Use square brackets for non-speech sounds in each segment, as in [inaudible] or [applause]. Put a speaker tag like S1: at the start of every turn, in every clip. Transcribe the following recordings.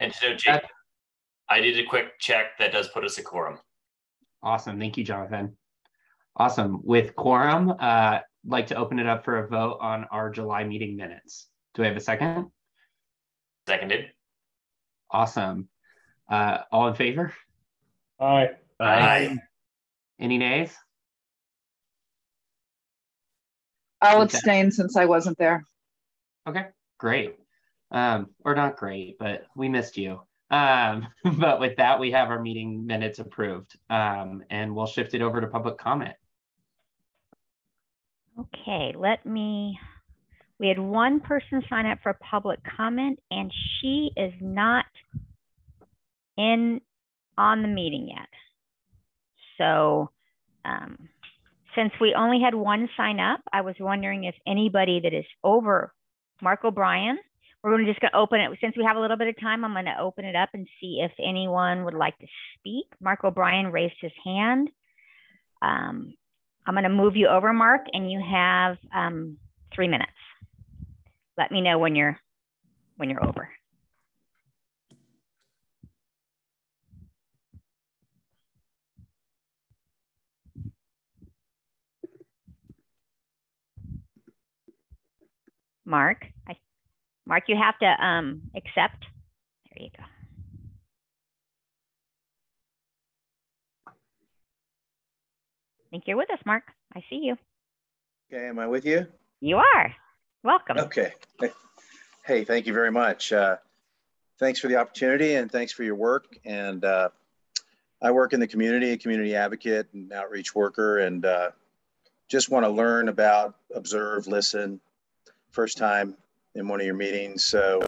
S1: And so, Jake, I did a quick check. That does put us a quorum.
S2: Awesome. Thank you, Jonathan. Awesome. With quorum, uh, like to open it up for a vote on our July meeting minutes. Do I have a second?
S1: Seconded.
S2: Awesome. Uh, all in favor?
S3: Aye.
S1: Aye.
S2: Any nays?
S4: I'll abstain since I wasn't there.
S2: Okay, great. Um, or not great, but we missed you. Um, [laughs] but with that, we have our meeting minutes approved. Um, and we'll shift it over to public comment.
S5: Okay, let me, we had one person sign up for public comment and she is not in, on the meeting yet. So, um, since we only had one sign up, I was wondering if anybody that is over Mark O'Brien, we're just gonna open it, since we have a little bit of time, I'm gonna open it up and see if anyone would like to speak. Mark O'Brien raised his hand. Um, I'm going to move you over, Mark, and you have um, three minutes. Let me know when you're when you're over. Mark, I, Mark, you have to um, accept. There you go. I think you're with us, Mark. I see you.
S6: Okay, am I with you?
S5: You are. Welcome.
S6: Okay. Hey, thank you very much. Uh, thanks for the opportunity and thanks for your work. And uh, I work in the community, a community advocate and outreach worker, and uh, just want to learn about, observe, listen. First time in one of your meetings. So,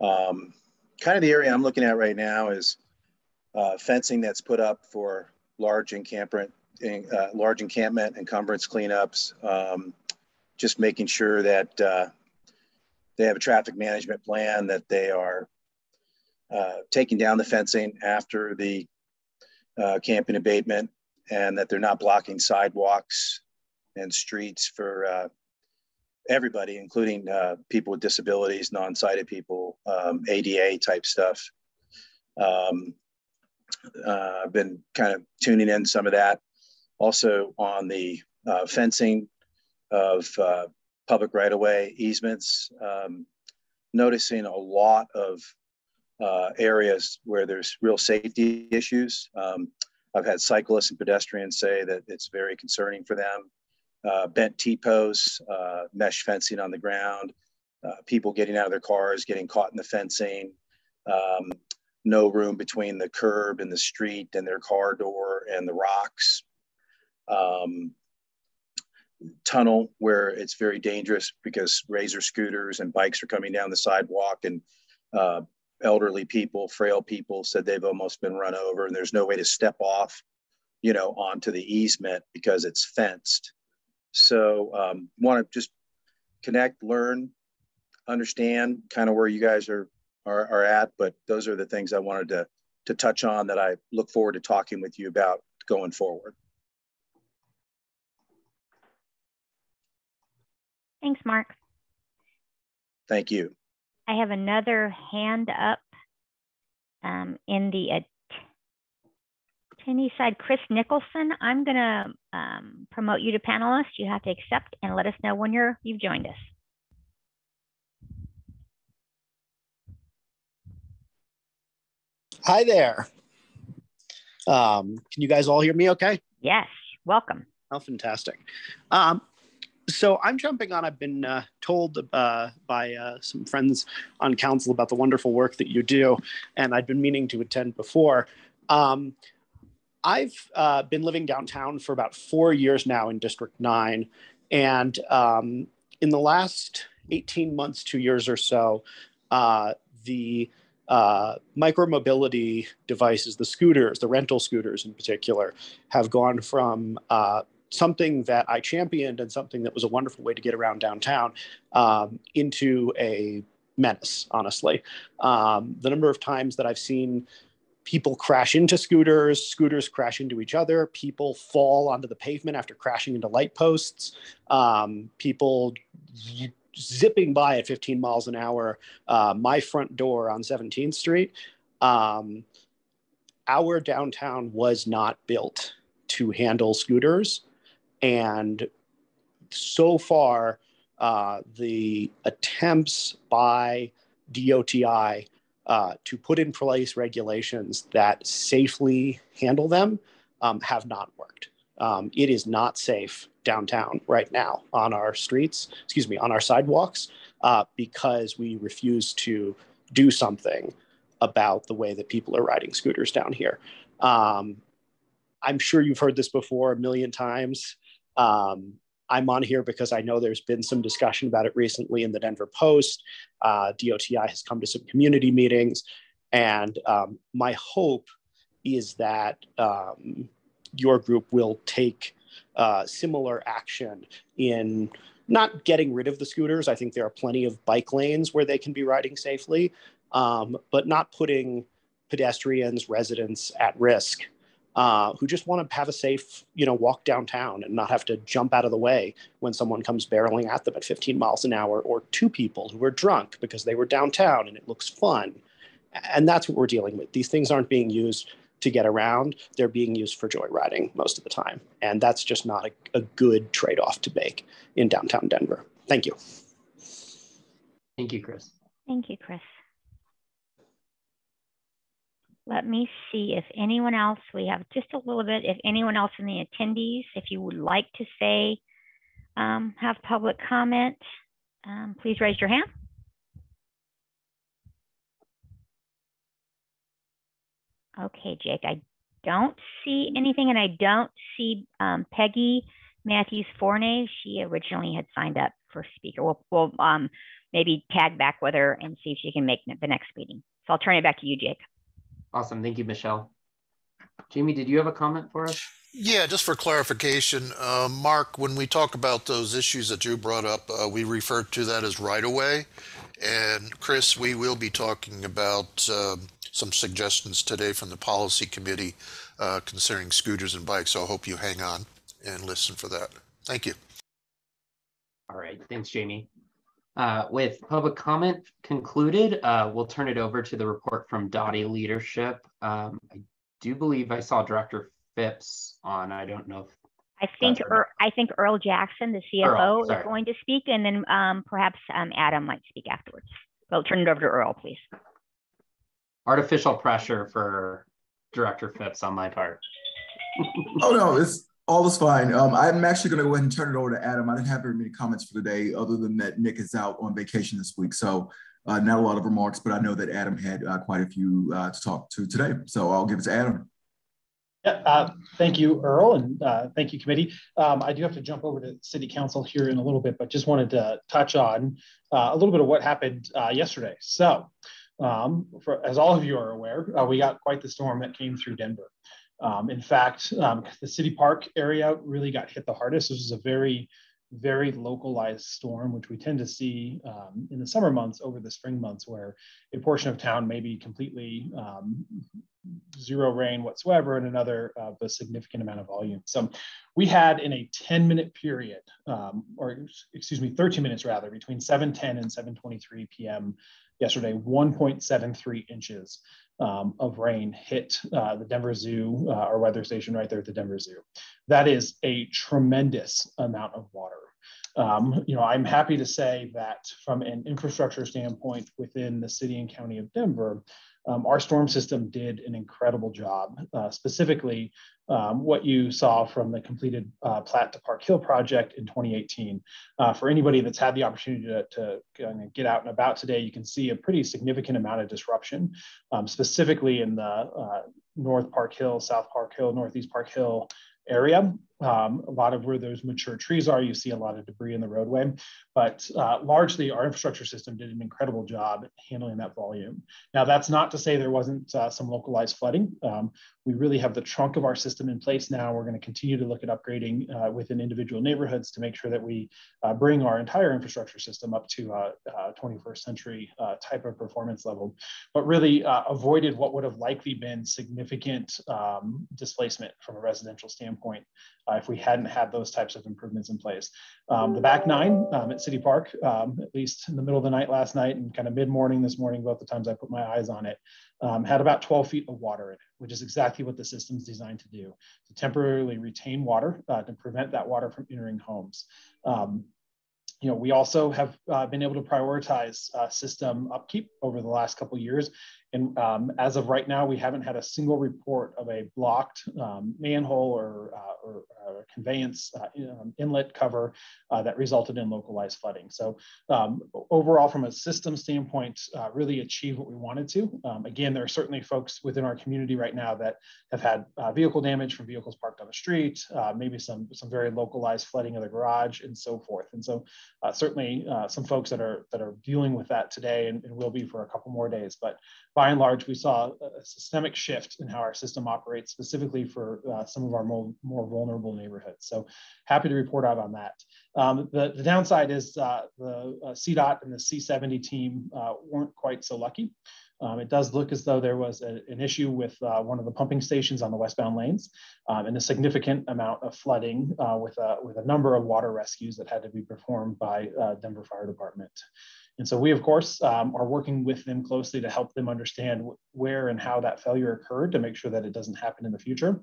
S6: um, kind of the area I'm looking at right now is uh, fencing that's put up for large encampment, uh, large encampment encumbrance cleanups. Um, just making sure that uh, they have a traffic management plan, that they are uh, taking down the fencing after the uh, camping abatement, and that they're not blocking sidewalks and streets for uh, everybody, including uh, people with disabilities, non-sighted people, um, ADA type stuff. Um, uh, I've been kind of tuning in some of that. Also on the uh, fencing of uh, public right-of-way easements, um, noticing a lot of uh, areas where there's real safety issues. Um, I've had cyclists and pedestrians say that it's very concerning for them. Uh, bent T-posts, uh, mesh fencing on the ground, uh, people getting out of their cars, getting caught in the fencing, um, no room between the curb and the street and their car door and the rocks. Um, tunnel where it's very dangerous because razor scooters and bikes are coming down the sidewalk and uh, elderly people frail people said they've almost been run over and there's no way to step off you know onto the easement because it's fenced so um, want to just connect learn understand kind of where you guys are, are are at but those are the things i wanted to to touch on that i look forward to talking with you about going forward
S5: Thanks, Mark.
S6: thank you
S5: I have another hand up um, in the attendee side. Chris Nicholson, I'm going to um, promote you to panelist. You have to accept and let us know when you're you've joined us.
S7: Hi there. Um, can you guys all hear me okay?
S5: Yes, welcome.
S7: Oh, fantastic. Um, so I'm jumping on. I've been uh, told uh, by uh, some friends on council about the wonderful work that you do, and I'd been meaning to attend before. Um, I've uh, been living downtown for about four years now in District 9, and um, in the last 18 months, two years or so, uh, the uh, micromobility devices, the scooters, the rental scooters in particular, have gone from uh, something that I championed and something that was a wonderful way to get around downtown um, into a menace, honestly. Um, the number of times that I've seen people crash into scooters, scooters crash into each other, people fall onto the pavement after crashing into light posts, um, people zipping by at 15 miles an hour uh, my front door on 17th Street. Um, our downtown was not built to handle scooters. And so far, uh, the attempts by DOTI uh, to put in place regulations that safely handle them um, have not worked. Um, it is not safe downtown right now on our streets, excuse me, on our sidewalks, uh, because we refuse to do something about the way that people are riding scooters down here. Um, I'm sure you've heard this before a million times. Um, I'm on here because I know there's been some discussion about it recently in the Denver Post. Uh, DOTI has come to some community meetings. And um, my hope is that um, your group will take uh, similar action in not getting rid of the scooters. I think there are plenty of bike lanes where they can be riding safely, um, but not putting pedestrians, residents at risk uh, who just want to have a safe, you know, walk downtown and not have to jump out of the way when someone comes barreling at them at 15 miles an hour, or two people who are drunk because they were downtown and it looks fun. And that's what we're dealing with. These things aren't being used to get around, they're being used for joyriding most of the time. And that's just not a, a good trade off to make in downtown Denver. Thank you.
S2: Thank you, Chris.
S5: Thank you, Chris. Let me see if anyone else, we have just a little bit, if anyone else in the attendees, if you would like to say, um, have public comment, um, please raise your hand. Okay, Jake, I don't see anything and I don't see um, Peggy Matthews Forney. She originally had signed up for speaker. We'll, we'll um, maybe tag back with her and see if she can make the next meeting. So I'll turn it back to you, Jake.
S2: Awesome. Thank you, Michelle. Jamie, did you have a comment for us?
S3: Yeah, just for clarification, uh, Mark, when we talk about those issues that you brought up, uh, we refer to that as right away. And Chris, we will be talking about uh, some suggestions today from the policy committee uh, concerning scooters and bikes. So I hope you hang on and listen for that. Thank you.
S2: All right. Thanks, Jamie. Uh, with public comment concluded, uh, we'll turn it over to the report from DOTI Leadership. Um, I do believe I saw Director Phipps on. I don't know if
S5: I think er, I think Earl Jackson, the CFO, is going to speak, and then um, perhaps um, Adam might speak afterwards. I'll turn it over to Earl, please.
S2: Artificial pressure for Director Phipps on my part.
S8: oh no, it's all is fine. Um, I'm actually going to go ahead and turn it over to Adam. I didn't have very many comments for today, other than that Nick is out on vacation this week. So uh, not a lot of remarks, but I know that Adam had uh, quite a few uh, to talk to today. So I'll give it to Adam.
S9: Yeah, uh, thank you, Earl, and uh, thank you, committee. Um, I do have to jump over to City Council here in a little bit, but just wanted to touch on uh, a little bit of what happened yesterday. So, um, for, as all of you are aware, we got quite the storm that came through Denver. Um, in fact, um, the city park area really got hit the hardest. This was a very, very localized storm, which we tend to see um, in the summer months over the spring months, where a portion of town may be completely um, zero rain whatsoever and another uh, a significant amount of volume. So we had in a 10 minute period, um, or excuse me, 13 minutes rather, between 7.10 and 7.23 p.m. yesterday, 1.73 inches um, of rain hit uh, the Denver Zoo, uh, our weather station right there at the Denver Zoo. That is a tremendous amount of water. Um, you know, I'm happy to say that from an infrastructure standpoint within the city and county of Denver, um, our storm system did an incredible job. Uh, specifically, um, what you saw from the completed uh, Platte to Park Hill project in 2018. Uh, for anybody that's had the opportunity to, to get out and about today, you can see a pretty significant amount of disruption, um, specifically in the uh, North Park Hill, South Park Hill, Northeast Park Hill area. Um, a lot of where those mature trees are, you see a lot of debris in the roadway, but uh, largely our infrastructure system did an incredible job handling that volume. Now, that's not to say there wasn't uh, some localized flooding. Um, we really have the trunk of our system in place now. We're going to continue to look at upgrading uh, within individual neighborhoods to make sure that we uh, bring our entire infrastructure system up to a 21st century uh, type of performance level, but really uh, avoided what would have likely been significant um, displacement from a residential standpoint uh, if we hadn't had those types of improvements in place. Um, the back nine um, at City Park, um, at least in the middle of the night last night and kind of mid morning this morning, both the times I put my eyes on it, um, had about 12 feet of water in it, which is exactly what the system's designed to do to temporarily retain water uh, to prevent that water from entering homes. Um, you know, we also have uh, been able to prioritize uh, system upkeep over the last couple years and um, as of right now, we haven't had a single report of a blocked um, manhole or, uh, or uh, conveyance uh, um, inlet cover uh, that resulted in localized flooding. So um, overall, from a system standpoint, uh, really achieved what we wanted to. Um, again, there are certainly folks within our community right now that have had vehicle damage from vehicles parked on the street, maybe some, some very localized flooding of the garage and so forth. And so certainly some folks that are, that are dealing with that today and, and will be for a couple more days. But by and large, we saw a systemic shift in how our system operates, specifically for uh, some of our more, more, vulnerable neighborhoods. So happy to report out on that. Um, the, the, downside is uh, the uh, CDOT and the C70 team uh, weren't quite so lucky. Um, it does look as though there was a, an issue with uh, one of the pumping stations on the westbound lanes um, and a significant amount of flooding uh, with, a, with a number of water rescues that had to be performed by uh, Denver Fire Department. And so we, of course, um, are working with them closely to help them understand where and how that failure occurred to make sure that it doesn't happen in the future.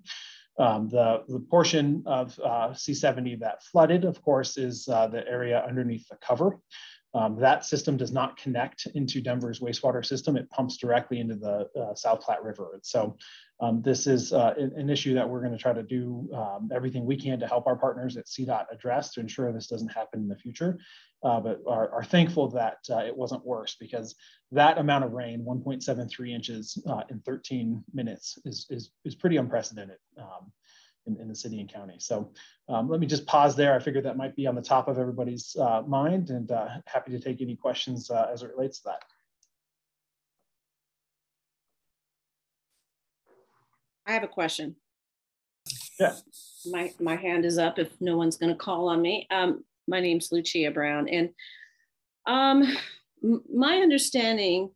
S9: Um, the, the portion of uh, C70 that flooded, of course, is uh, the area underneath the cover. Um, that system does not connect into Denver's wastewater system. It pumps directly into the uh, South Platte River. So um, this is uh, an, issue that we're going to try to do um, everything we can to help our partners at CDOT address to ensure this doesn't happen in the future. Uh, but are, are, thankful that uh, it wasn't worse because that amount of rain, 1.73 inches uh, in 13 minutes, is, is, is pretty unprecedented. In, in the city and county. So um, let me just pause there. I figured that might be on the top of everybody's uh, mind and uh, happy to take any questions uh, as it relates to that.
S10: I have a question.
S9: Yeah.
S10: My, my hand is up if no one's going to call on me. Um, my name's Lucia Brown. And um, my understanding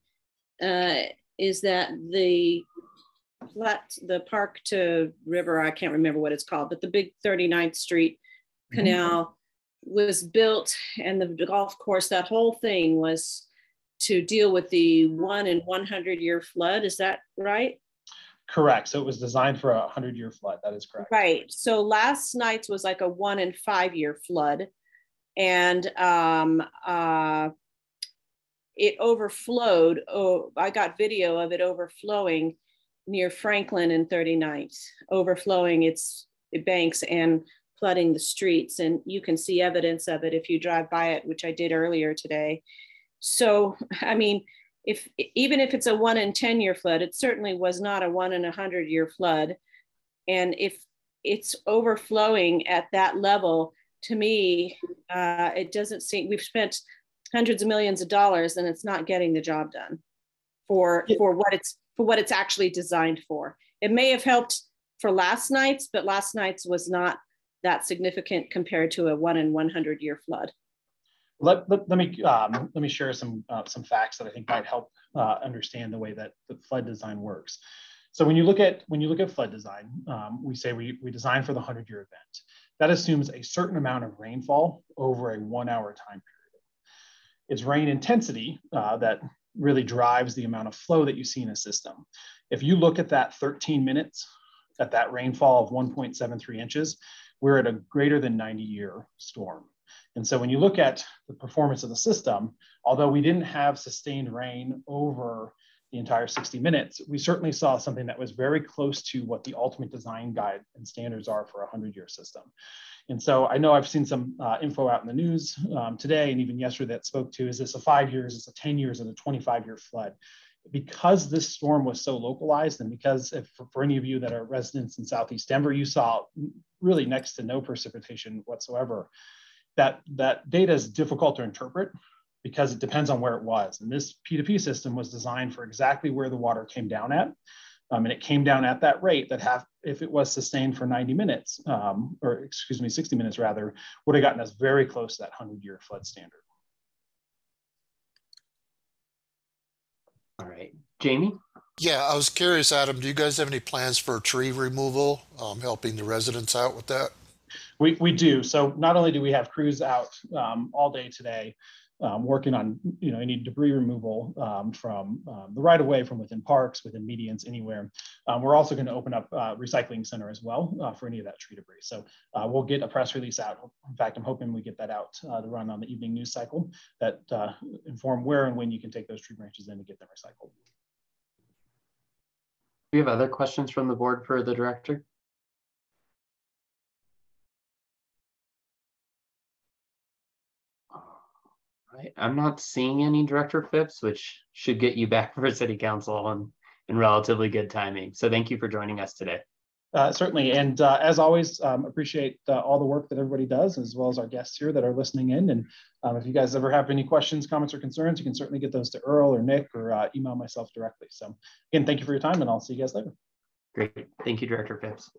S10: uh, is that the Platte, the park to river, I can't remember what it's called, but the big 39th Street mm-hmm. Canal mm-hmm. was built and the golf course, that whole thing was to deal with the one in 100 year flood. Is that right?
S9: Correct. So it was designed for a 100 year flood. That is correct.
S10: Right. So last night's was like a one in five year flood. And um, uh, it overflowed. Oh, I got video of it overflowing near Franklin and 39th, overflowing its banks and flooding the streets. And you can see evidence of it if you drive by it, which I did earlier today. So, I mean, if even if it's a one in 10 year flood, it certainly was not a one in a hundred year flood. And if it's overflowing at that level, to me, uh, it doesn't seem we've spent hundreds of millions of dollars and it's not getting the job done for for what it's for what it's actually designed for. It may have helped for last night's, but last night's was not that significant compared to a one in 100 year flood.
S9: Let, let, let me um, let me share some uh, some facts that I think might help uh, understand the way that the flood design works. So when you look at when you look at flood design, um, we say we, we design for the 100 year event. That assumes a certain amount of rainfall over a one hour time period. It's rain intensity uh, that really drives the amount of flow that you see in a system. If you look at that 13 minutes at that rainfall of 1.73 inches, we're at a greater than 90 year storm. And so when you look at the performance of the system, although we didn't have sustained rain over the entire 60 minutes, we certainly saw something that was very close to what the ultimate design guide and standards are for a 100 year system. And so I know I've seen some uh, info out in the news um, today and even yesterday that spoke to, is this a five years, is a 10 years, and a 25 year flood? Because this storm was so localized and because if, for any of you that are residents in Southeast Denver, you saw really next to no precipitation whatsoever, that, that data is difficult to interpret because it depends on where it was. And this P2P system was designed for exactly where the water came down at. Um, and it came down at that rate that half, if it was sustained for 90 minutes, um, or excuse me, 60 minutes rather, would have gotten us very close to that 100 year flood standard.
S2: All right, Jamie?
S3: Yeah, I was curious, Adam, do you guys have any plans for tree removal, um, helping the residents out with that?
S9: We, we do. So not only do we have crews out um, all day today, um, working on you know any debris removal um, from um, the right of way, from within parks, within medians, anywhere. Um, we're also going to open up uh, recycling center as well uh, for any of that tree debris. So uh, we'll get a press release out. In fact, I'm hoping we get that out uh, to run on the evening news cycle that uh, inform where and when you can take those tree branches in to get them recycled.
S2: Do you have other questions from the board for the director? Right. I'm not seeing any director Phipps, which should get you back [laughs] for city council in, in relatively good timing. So thank you for joining us today.
S9: Uh, certainly. And uh, as always, um, appreciate uh, all the work that everybody does, as well as our guests here that are listening in. And um, if you guys ever have any questions, comments, or concerns, you can certainly get those to Earl or Nick or uh, email myself directly. So again, thank you for your time and I'll see you guys later.
S2: Great. Thank you, Director Phipps.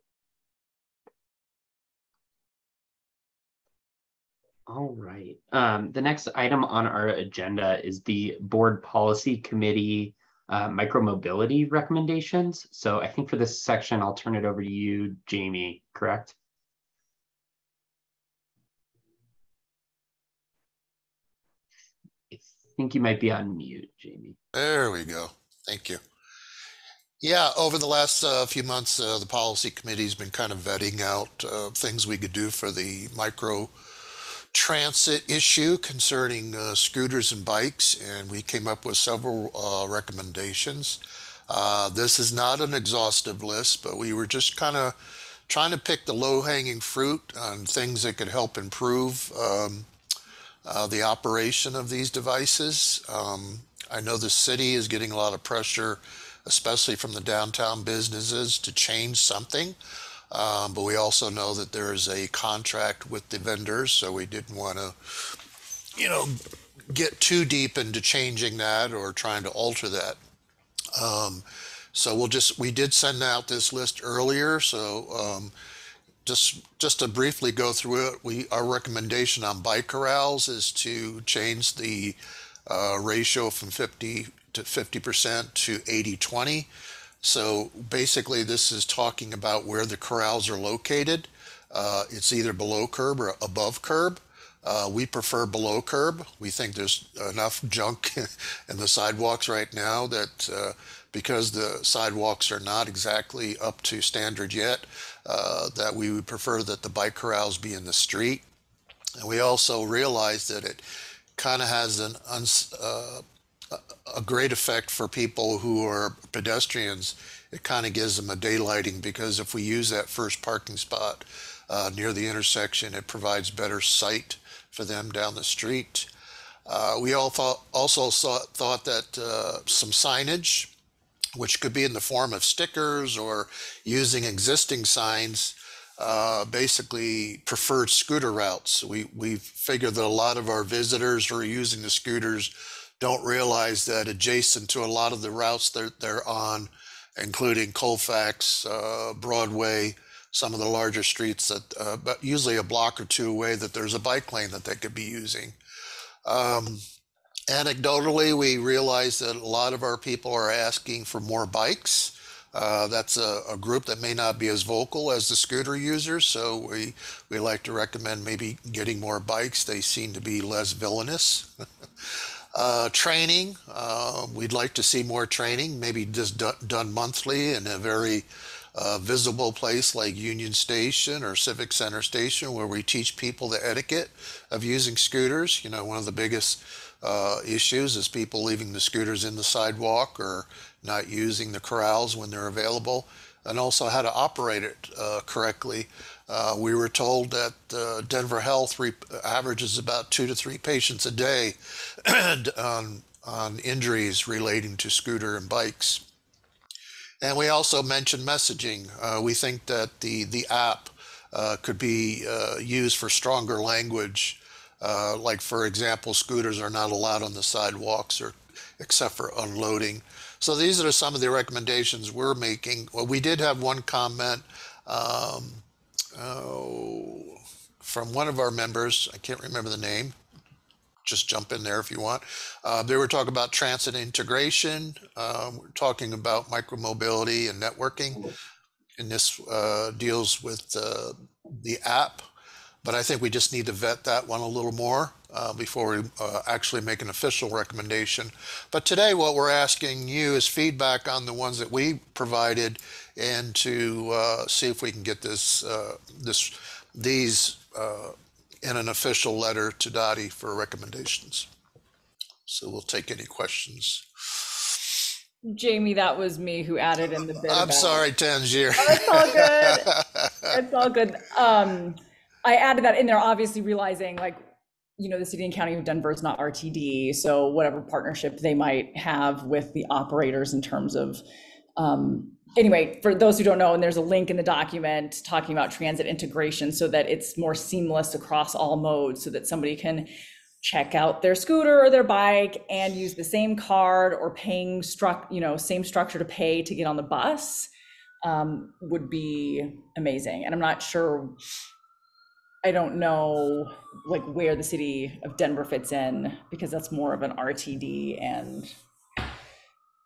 S2: All right. Um, the next item on our agenda is the Board Policy Committee uh, micromobility recommendations. So I think for this section, I'll turn it over to you, Jamie, correct? I think you might be on mute, Jamie.
S3: There we go. Thank you. Yeah, over the last uh, few months, uh, the policy committee's been kind of vetting out uh, things we could do for the micro transit issue concerning uh, scooters and bikes, and we came up with several uh, recommendations. Uh, this is not an exhaustive list, but we were just kind of trying to pick the low hanging fruit on things that could help improve um, uh, the operation of these devices. Um, I know the city is getting a lot of pressure, especially from the downtown businesses, to change something. Um, but we also know that there is a contract with the vendors, so we didn't want to, you know, get too deep into changing that or trying to alter that. Um, so we'll just we did send out this list earlier, so um, just just to briefly go through it, we our recommendation on bike corrals is to change the uh, ratio from 50 to 50 percent to 80 20. So basically, this is talking about where the corrals are located. Uh, it's either below curb or above curb. Uh, we prefer below curb. We think there's enough junk [laughs] in the sidewalks right now that uh, because the sidewalks are not exactly up to standard yet, uh, that we would prefer that the bike corrals be in the street. And we also realize that it kind of has an uh, a great effect for people who are pedestrians. It kind of gives them a daylighting because if we use that first parking spot uh, near the intersection, it provides better sight for them down the street. Uh, we all thought, also saw, thought that uh, some signage, which could be in the form of stickers or using existing signs, uh, basically preferred scooter routes. We we figured that a lot of our visitors are using the scooters don't realize that adjacent to a lot of the routes they're, they're on, including Colfax, uh, Broadway, some of the larger streets that, uh, but usually a block or two away, that there's a bike lane that they could be using. Um, anecdotally, we realize that a lot of our people are asking for more bikes. Uh, that's a, a, group that may not be as vocal as the scooter users, so we we like to recommend maybe getting more bikes. They seem to be less villainous. [laughs] Uh, training, uh, we'd like to see more training, maybe just do, done monthly in a very uh, visible place like Union Station or Civic Center Station, where we teach people the etiquette of using scooters. You know, one of the biggest uh, issues is people leaving the scooters in the sidewalk or not using the corrals when they're available, and also how to operate it uh, correctly. Uh, we were told that uh, Denver Health re- averages about two to three patients a day [clears throat] on, on injuries relating to scooter and bikes. And we also mentioned messaging. Uh, we think that the, the app uh, could be uh, used for stronger language. Uh, like, for example, scooters are not allowed on the sidewalks or except for unloading. So these are some of the recommendations we're making. Well, we did have one comment. Um, oh, from one of our members. I can't remember the name. Just jump in there if you want. Uh, they were talking about transit integration. Uh, we're talking about micromobility and networking. And this uh, deals with uh, the app. but I think we just need to vet that one a little more uh, before we uh, actually make an official recommendation. But today, what we're asking you is feedback on the ones that we provided, and to uh, see if we can get this uh, this these uh, in an official letter to DOTI for recommendations. So we'll take any questions.
S11: Jamie, that was me who added in the bit.
S3: I'm sorry, Tangier.
S11: Oh, it's all good. [laughs] It's all good. Um, I added that in there, obviously realizing like, you know, the city and county of Denver is not RTD, so whatever partnership they might have with the operators in terms of, um, anyway, for those who don't know, and there's a link in the document talking about transit integration so that it's more seamless across all modes, so that somebody can check out their scooter or their bike and use the same card or paying struck, you know, same structure to pay to get on the bus um, would be amazing. And I'm not sure, I don't know like where the city of Denver fits in because that's more of an RTD and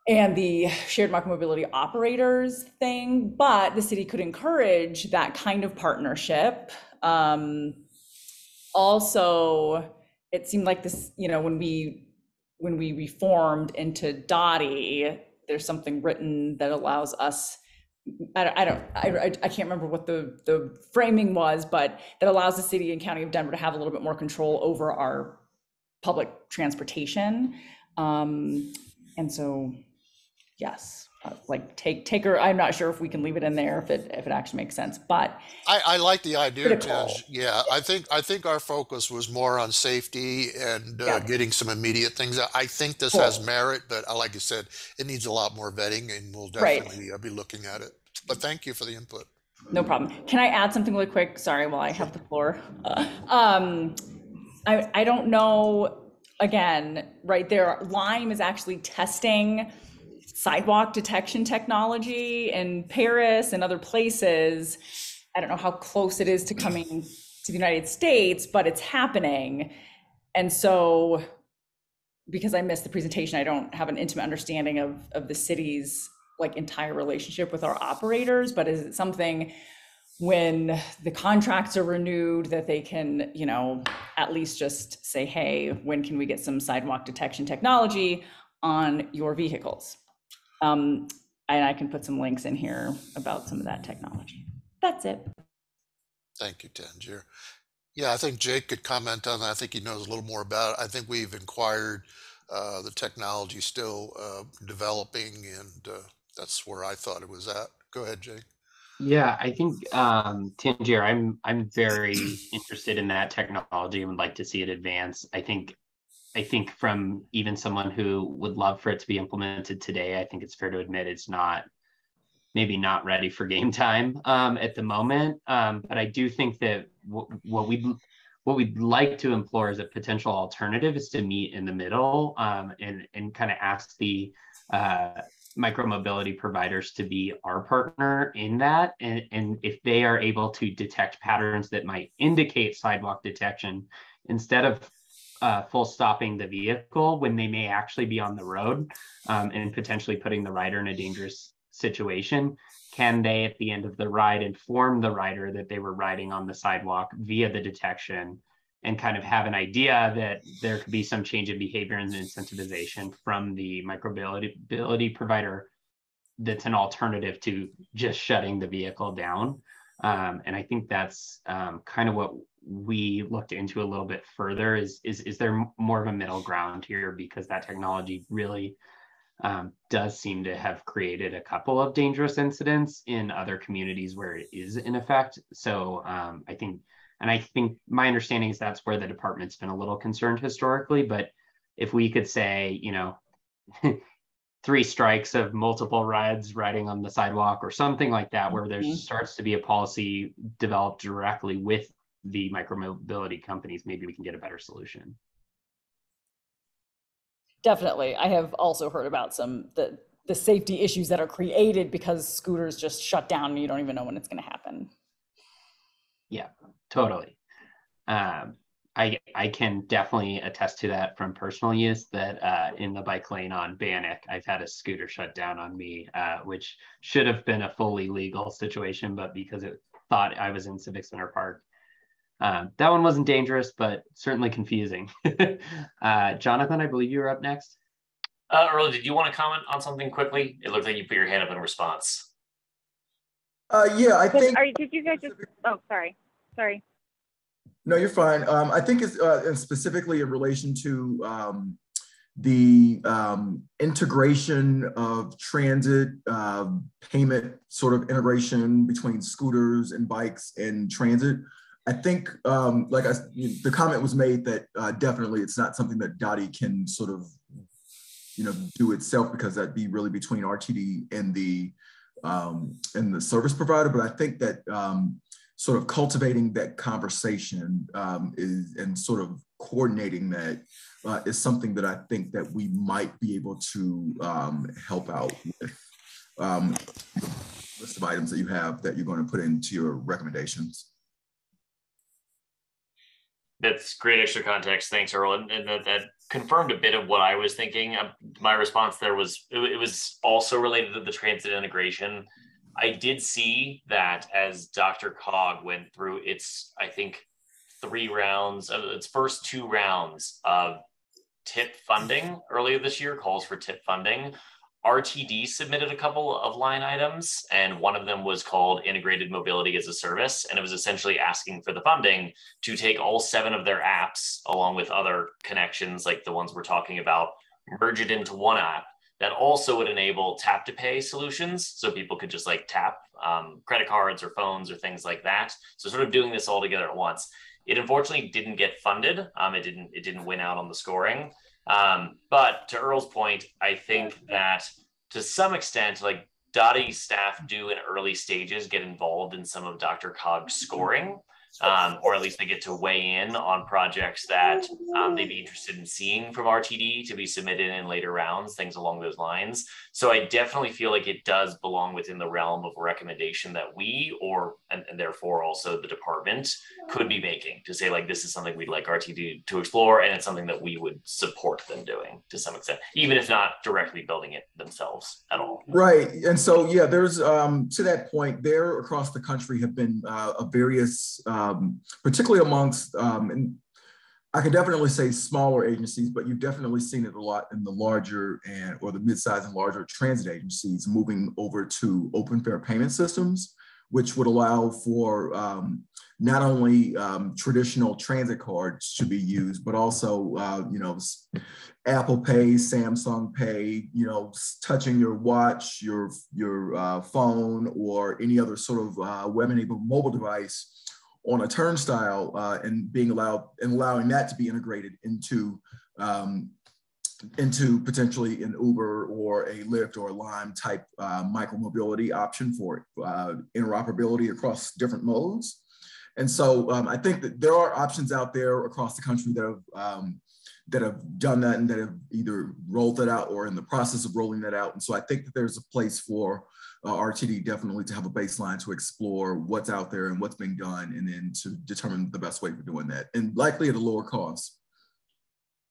S11: and the shared micromobility operators thing, but the city could encourage that kind of partnership. Um, also, it seemed like this, you know, when we when we reformed into DOTI, there's something written that allows us. I don't, I don't, I, I can't remember what the, the framing was, but that allows the city and county of Denver to have a little bit more control over our public transportation. Um, and so, yes, uh, like take, take her, I'm not sure if we can leave it in there, if it, if it actually makes sense, but
S3: I, I like the idea,
S11: Critical.
S3: Yeah, I think I think our focus was more on safety and uh,
S11: Yeah.
S3: getting some immediate things. I- I think this
S11: Cool.
S3: has merit, but uh, like you said, it needs a lot more vetting, and we'll
S11: Right.
S3: definitely uh, be looking at it. But thank you for the input.
S11: No problem. Can I add something really quick? Sorry, while I have the floor. Um, I, I don't know, again, right there, Lime is actually testing sidewalk detection technology in Paris and other places. I don't know how close it is to coming to the United States, but it's happening. And so, because I missed the presentation, I don't have an intimate understanding of, of the city's like entire relationship with our operators, but is it something when the contracts are renewed that they can, you know, at least just say, hey, when can we get some sidewalk detection technology on your vehicles? Um, and I can put some links in here about some of that technology. That's it.
S3: Thank you, Tangier. Yeah, I think Jake could comment on that. I think he knows a little more about it. I think we've inquired. Uh, the technology still uh, developing, and uh, that's where I thought it was at. Go ahead, Jake.
S2: Yeah, I think um, Tangier, I'm I'm very interested in that technology and would like to see it advance. I think I think from even someone who would love for it to be implemented today, I think it's fair to admit it's not maybe not ready for game time um, at the moment. Um, but I do think that w- what we what we'd like to implore as a potential alternative is to meet in the middle um, and and kind of ask the uh, micromobility providers to be our partner in that. And, and if they are able to detect patterns that might indicate sidewalk detection, instead of uh, full stopping the vehicle when they may actually be on the road um, and potentially putting the rider in a dangerous situation, can they at the end of the ride inform the rider that they were riding on the sidewalk via the detection and kind of have an idea that there could be some change in behavior and incentivization from the micromobility provider that's an alternative to just shutting the vehicle down. Um, and I think that's um, kind of what we looked into a little bit further is, is, is there more of a middle ground here because that technology really um, does seem to have created a couple of dangerous incidents in other communities where it is in effect. So um, I think, and I think my understanding is that's where the department's been a little concerned historically. But if we could say, you know, [laughs] three strikes of multiple rides riding on the sidewalk or something like that, where there
S11: Mhm.
S2: starts to be a policy developed directly with the micromobility companies, maybe we can get a better solution.
S11: Definitely. I have also heard about some the the safety issues that are created because scooters just shut down and you don't even know when it's going to happen.
S2: Yeah, totally. Um, I I can definitely attest to that from personal use. That uh, in the bike lane on Bannock, I've had a scooter shut down on me, uh, which should have been a fully legal situation, but because it thought I was in Civic Center Park, uh, that one wasn't dangerous, but certainly confusing. [laughs] uh, Jonathan, I believe you were up next.
S1: Uh, Earl, did you want to comment on something quickly? It looked like you put your hand up in response.
S8: Uh, yeah, I think.
S12: Are, did you guys just? Oh, sorry, sorry.
S8: No, you're fine. Um, I think it's uh, specifically in relation to um, the um, integration of transit uh, payment sort of integration between scooters and bikes and transit. I think, um, like I, the comment was made that uh, definitely it's not something that DOTI can sort of, you know, do itself because that'd be really between RTD and the um, and the service provider. But I think that um, sort of cultivating that conversation um, is and sort of coordinating that uh, is something that I think that we might be able to um, help out with. Um, list of items that you have that you're going to put into your recommendations.
S1: That's great extra context. Thanks, Earl. And, and that, that, confirmed a bit of what I was thinking. Uh, my response there was it, it was also related to the transit integration. I did see that as DRCOG went through its, I think, three rounds, of its first two rounds of TIP funding earlier this year, calls for TIP funding. RTD submitted a couple of line items, and one of them was called Integrated Mobility as a Service. And it was essentially asking for the funding to take all seven of their apps, along with other connections like the ones we're talking about, merge it into one app that also would enable tap to pay solutions. So people could just like tap um, credit cards or phones or things like that. So, sort of doing this all together at once. It unfortunately didn't get funded. Um, it didn't. It didn't win out on the scoring. Um, but to Earl's point, I think that to some extent, like DOTI staff do in early stages get involved in some of DRCOG's scoring um, or at least they get to weigh in on projects that um, they'd be interested in seeing from RTD to be submitted in later rounds, things along those lines. So I definitely feel like it does belong within the realm of recommendation that we, or and, and therefore also the department, could be making to say like this is something we'd like RTD to explore, and it's something that we would support them doing to some extent, even if not directly building it themselves at all.
S8: Right, and so yeah, there's um, to that point, there across the country have been uh, various. Um, particularly amongst, um, and I can definitely say smaller agencies, but you've definitely seen it a lot in the larger and or the mid-sized and larger transit agencies moving over to open fare payment systems, which would allow for um, not only um, traditional transit cards to be used, but also, uh, you know, Apple Pay, Samsung Pay, you know, touching your watch, your your uh, phone, or any other sort of uh, web-enabled mobile device on a turnstile uh, and being allowed and allowing that to be integrated into um, into potentially an Uber or a Lyft or a Lime type uh, micromobility option for uh, interoperability across different modes. And so um, I think that there are options out there across the country that have um, that have done that and that have either rolled that out or in the process of rolling that out. And so I think that there's a place for uh, RTD definitely to have a baseline to explore what's out there and what's being done, and then to determine the best way for doing that, and likely at a lower cost.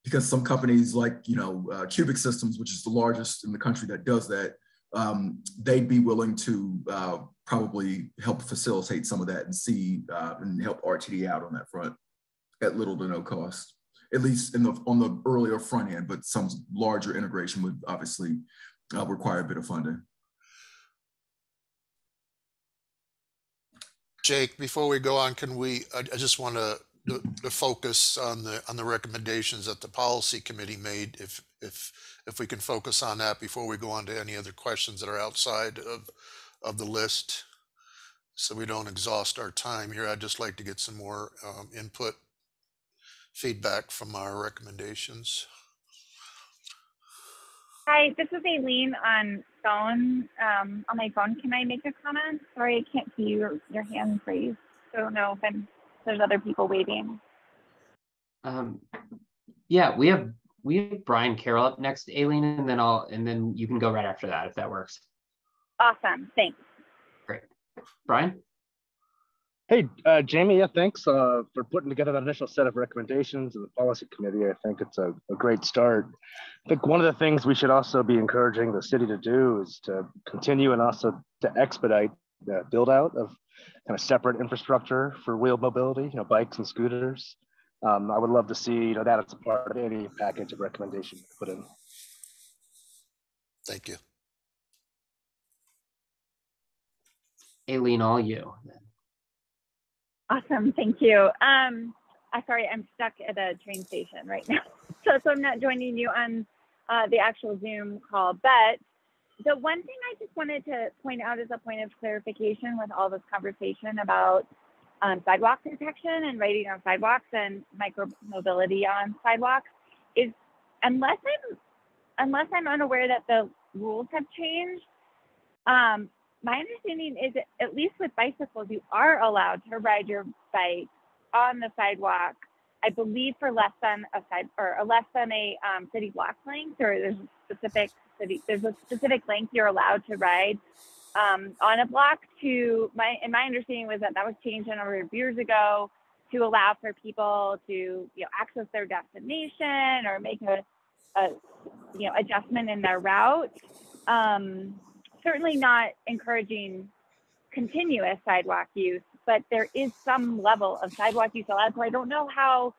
S8: Because some companies like you know uh, Cubic Systems, which is the largest in the country that does that, um, they'd be willing to uh, probably help facilitate some of that and see uh, and help RTD out on that front at little to no cost, at least in the on the earlier front end. But some larger integration would obviously uh, require a bit of funding.
S3: Jake, before we go on, can we, I, I just want to, to focus on the, on the recommendations that the policy committee made. If, if, if we can focus on that before we go on to any other questions that are outside of, of the list. So we don't exhaust our time here. I'd just like to get some more um, input, feedback from our recommendations.
S12: Hi, this is Aileen on phone. Um, on my phone, can I make a comment? Sorry, I can't see your, your hand raised. So know if I'm, there's other people waiting.
S2: Um, yeah, we have we have Brian Carroll up next, Aileen, and then I'll and then you can go right after that if that works.
S12: Awesome, thanks.
S2: Great, Brian.
S13: Hey, uh, Jamie, yeah, thanks uh, for putting together that initial set of recommendations in the policy committee. I think it's a, a, great start. I think one of the things we should also be encouraging the city to do is to continue and also to expedite the build out of kind of separate infrastructure for wheeled mobility, you know, bikes and scooters. Um, I would love to see you know that as a part of any package of recommendation put in.
S3: Thank you.
S2: Aileen, all you.
S12: Awesome, thank you. Um, I sorry, I'm stuck at a train station right now, [laughs] so so I'm not joining you on uh, the actual Zoom call. But the one thing I just wanted to point out as a point of clarification with all this conversation about um, sidewalk protection and riding on sidewalks and micro mobility on sidewalks is unless I'm unless I'm unaware that the rules have changed. Um, my understanding is at least with bicycles, you are allowed to ride your bike on the sidewalk. I believe for less than a side or a less than a um, city block length, or there's a specific there's a specific length you're allowed to ride um, on a block. To my and my understanding was that that was changed a number of years ago to allow for people to you know access their destination or make a, a you know adjustment in their route. Um, certainly not encouraging continuous sidewalk use, but there is some level of sidewalk use allowed. So I don't know how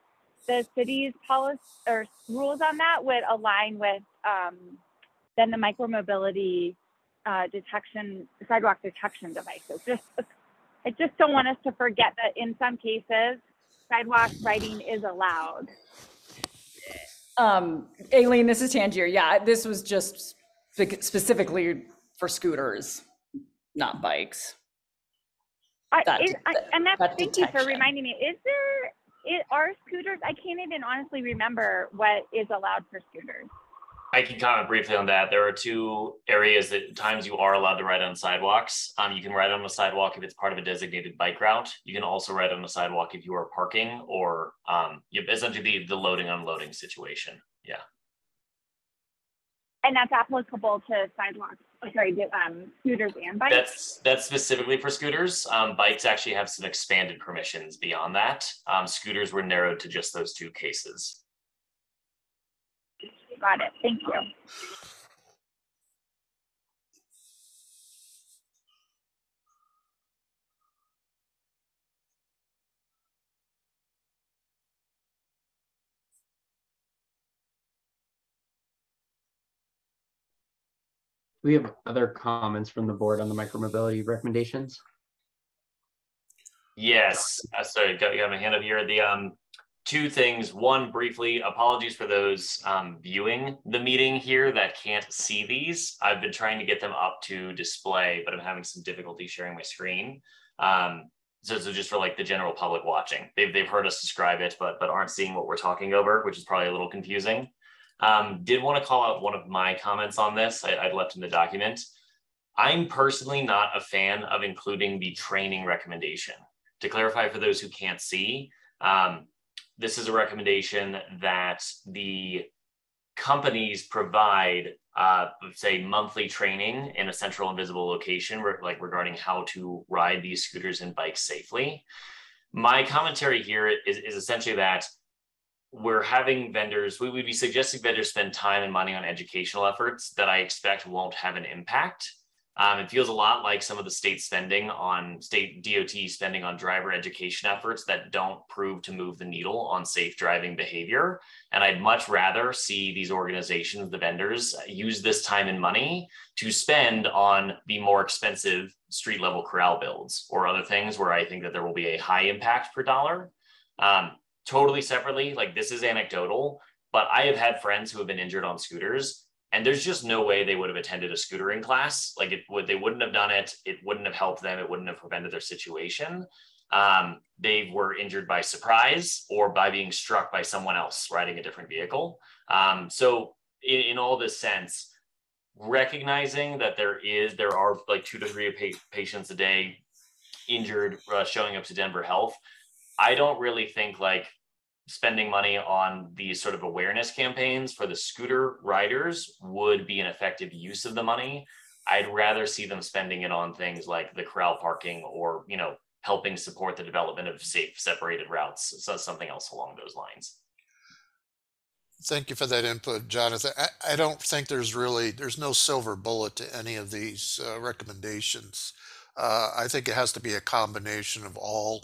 S12: the city's policy or rules on that would align with um, then the micromobility uh, detection, sidewalk detection devices. Just, I just don't want us to forget that in some cases, sidewalk riding is allowed.
S11: Um, Aileen, this is Tangier. Yeah, this was just specifically for scooters, not bikes.
S12: I, is, I, and that's, that's thank detection. you for reminding me. Is there it, are scooters? I can't even honestly remember what is allowed for scooters.
S1: I can comment briefly on that. There are two areas that times you are allowed to ride on sidewalks. Um, you can ride on a sidewalk if it's part of a designated bike route. You can also ride on a sidewalk if you are parking or um, essentially the, the loading unloading situation. Yeah.
S12: And that's applicable to sidewalks oh, sorry, um, scooters and bikes?
S1: That's that's specifically for scooters. Um, bikes actually have some expanded permissions beyond that. Um, scooters were narrowed to just those two cases.
S12: Got it. Thank you.
S2: we have other comments from the board on the micromobility recommendations?
S1: Yes. Uh, sorry, got, got my hand up here. The um, two things. One, briefly, apologies for those um, viewing the meeting here that can't see these. I've been trying to get them up to display, but I'm having some difficulty sharing my screen. Um, so, so just for like the general public watching, they've, they've heard us describe it, but, but aren't seeing what we're talking over, which is probably a little confusing. Um, did want to call out one of my comments on this. I, I'd left in the document. I'm personally not a fan of including the training recommendation. To clarify for those who can't see, um, this is a recommendation that the companies provide, uh, say, monthly training in a central and visible location, like regarding how to ride these scooters and bikes safely. My commentary here is, is essentially that we're having vendors, we would be suggesting vendors spend time and money on educational efforts that I expect won't have an impact. Um, it feels a lot like some of the state spending on state DOT spending on driver education efforts that don't prove to move the needle on safe driving behavior. And I'd much rather see these organizations, the vendors, use this time and money to spend on the more expensive street level corral builds or other things where I think that there will be a high impact per dollar. Um, totally separately, like this is anecdotal, but I have had friends who have been injured on scooters and there's just no way they would have attended a scootering class. Like it would, they wouldn't have done it. It wouldn't have helped them. It wouldn't have prevented their situation. Um, they were injured by surprise or by being struck by someone else riding a different vehicle. Um, so in, in, all this sense, recognizing that there is, there are like two to three pa- patients a day injured uh, showing up to Denver Health. I don't really think like spending money on these sort of awareness campaigns for the scooter riders would be an effective use of the money. I'd rather see them spending it on things like the corral parking or, you know, helping support the development of safe separated routes. So something else along those lines.
S3: Thank you for that input, Jonathan. I, I don't think there's really, there's no silver bullet to any of these uh, recommendations. Uh, I think it has to be a combination of all.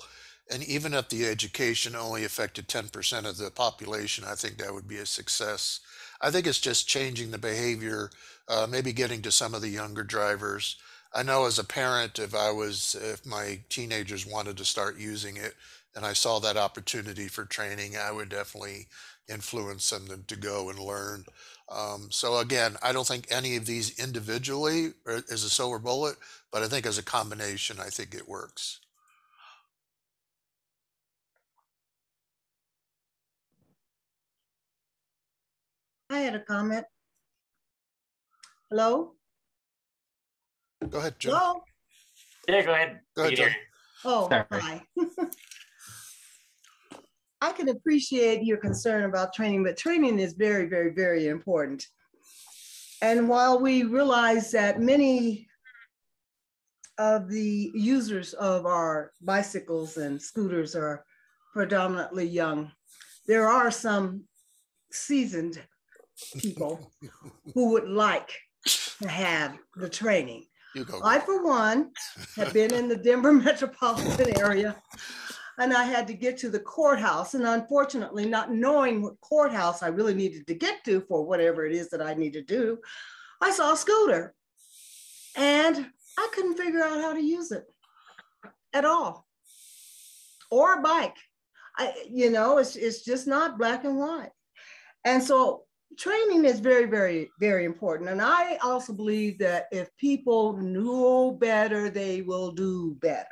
S3: And even if the education only affected 10% of the population, I think that would be a success. I think it's just changing the behavior, uh, maybe getting to some of the younger drivers. I know as a parent, if I was, if my teenagers wanted to start using it and I saw that opportunity for training, I would definitely influence them to go and learn. Um, so again, I don't think any of these individually is a silver bullet, but I think as a combination, I think it works.
S14: I had a comment. Hello?
S3: Go ahead, Joe.
S14: Hello?
S1: Yeah, go ahead.
S3: Go ahead, Joe.
S14: Oh,
S2: Sorry.
S14: hi. [laughs] I can appreciate your concern about training, but training is very, very, very important. And while we realize that many of the users of our bicycles and scooters are predominantly young, there are some seasoned people who would like to have the training. I, for one, have been in the Denver [laughs] metropolitan area and I had to get to the courthouse. And unfortunately, not knowing what courthouse I really needed to get to for whatever it is that I need to do, I saw a scooter and I couldn't figure out how to use it at all or a bike. I, you know, it's, it's just not black and white. And so training is very, very, very important. And I also believe that if people know better, they will do better.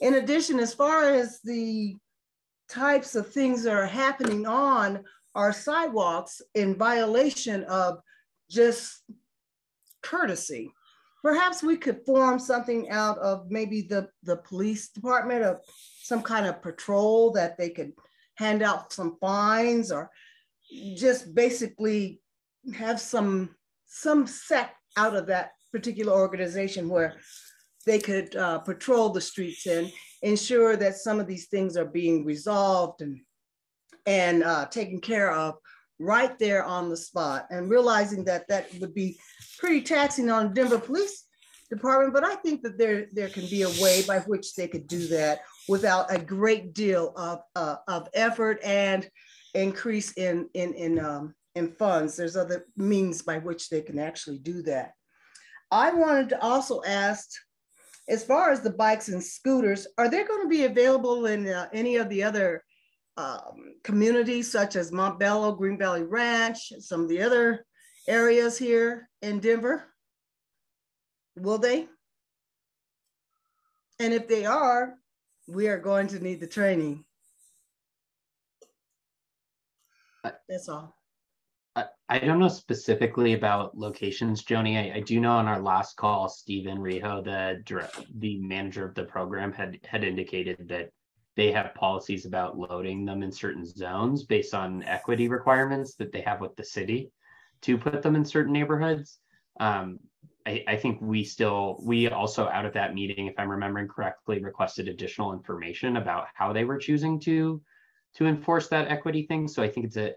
S14: In addition, as far as the types of things that are happening on our sidewalks in violation of just courtesy, perhaps we could form something out of maybe the, the police department of some kind of patrol that they could hand out some fines or just basically have some some sect out of that particular organization where they could uh, patrol the streets and ensure that some of these things are being resolved and and uh, taken care of right there on the spot and realizing that that would be pretty taxing on Denver Police Department, but I think that there, there can be a way by which they could do that without a great deal of, uh, of effort and increase in, in, in, um, in funds. There's other means by which they can actually do that. I wanted to also ask, as far as the bikes and scooters, are they going to be available in uh, any of the other um, communities such as Montbello, Green Valley Ranch, and some of the other areas here in Denver? Will they? And if they are, we are going to need the training. That's all.
S2: I, I don't know specifically about locations, Joni. I, I do know on our last call, Stephen Rijo, the the manager of the program, had had indicated that they have policies about loading them in certain zones based on equity requirements that they have with the city to put them in certain neighborhoods. Um, I, I, think we still, we also out of that meeting, if I'm remembering correctly, requested additional information about how they were choosing to to enforce that equity thing. So I think it's a,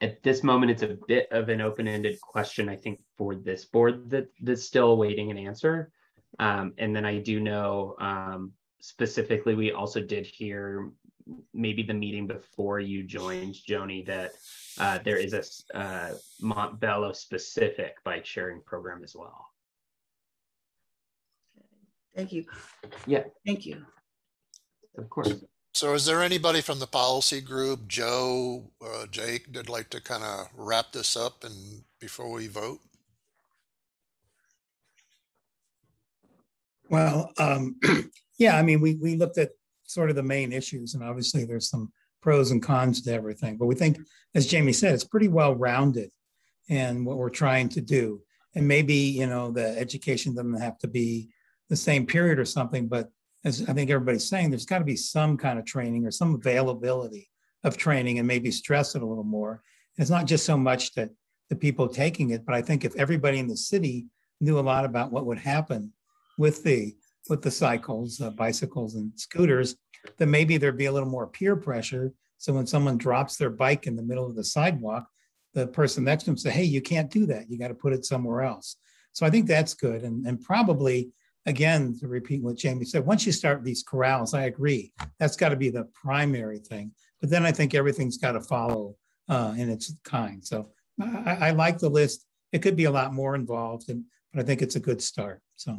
S2: at this moment, it's a bit of an open-ended question, I think, for this board that that's still awaiting an answer. Um, and then I do know um, specifically, we also did hear maybe the meeting before you joined, Joni, that uh, there is a uh, Montbello specific bike sharing program as well.
S14: Thank you.
S2: Yeah.
S14: Thank you.
S2: Of course.
S3: So is there anybody from the policy group, Joe, uh, Jake, that'd like to kind of wrap this up and before we vote?
S15: Well, um, [clears throat] yeah, I mean, we, we looked at sort of the main issues and obviously there's some pros and cons to everything, but we think, as Jamie said, it's pretty well rounded in what we're trying to do. And maybe, you know, the education doesn't have to be the same period or something, but as I think everybody's saying, there's got to be some kind of training or some availability of training and maybe stress it a little more. And it's not just so much that the people taking it, but I think if everybody in the city knew a lot about what would happen with the with the cycles, uh, bicycles, and scooters, then maybe there'd be a little more peer pressure. So when someone drops their bike in the middle of the sidewalk, the person next to them say, "Hey, you can't do that. You got to put it somewhere else." So I think that's good, and and probably again, to repeat what Jamie said, once you start these corrals, I agree, that's got to be the primary thing. But then I think everything's got to follow uh, in its kind. So I, I like the list. It could be a lot more involved, and, but I think it's a good start. So.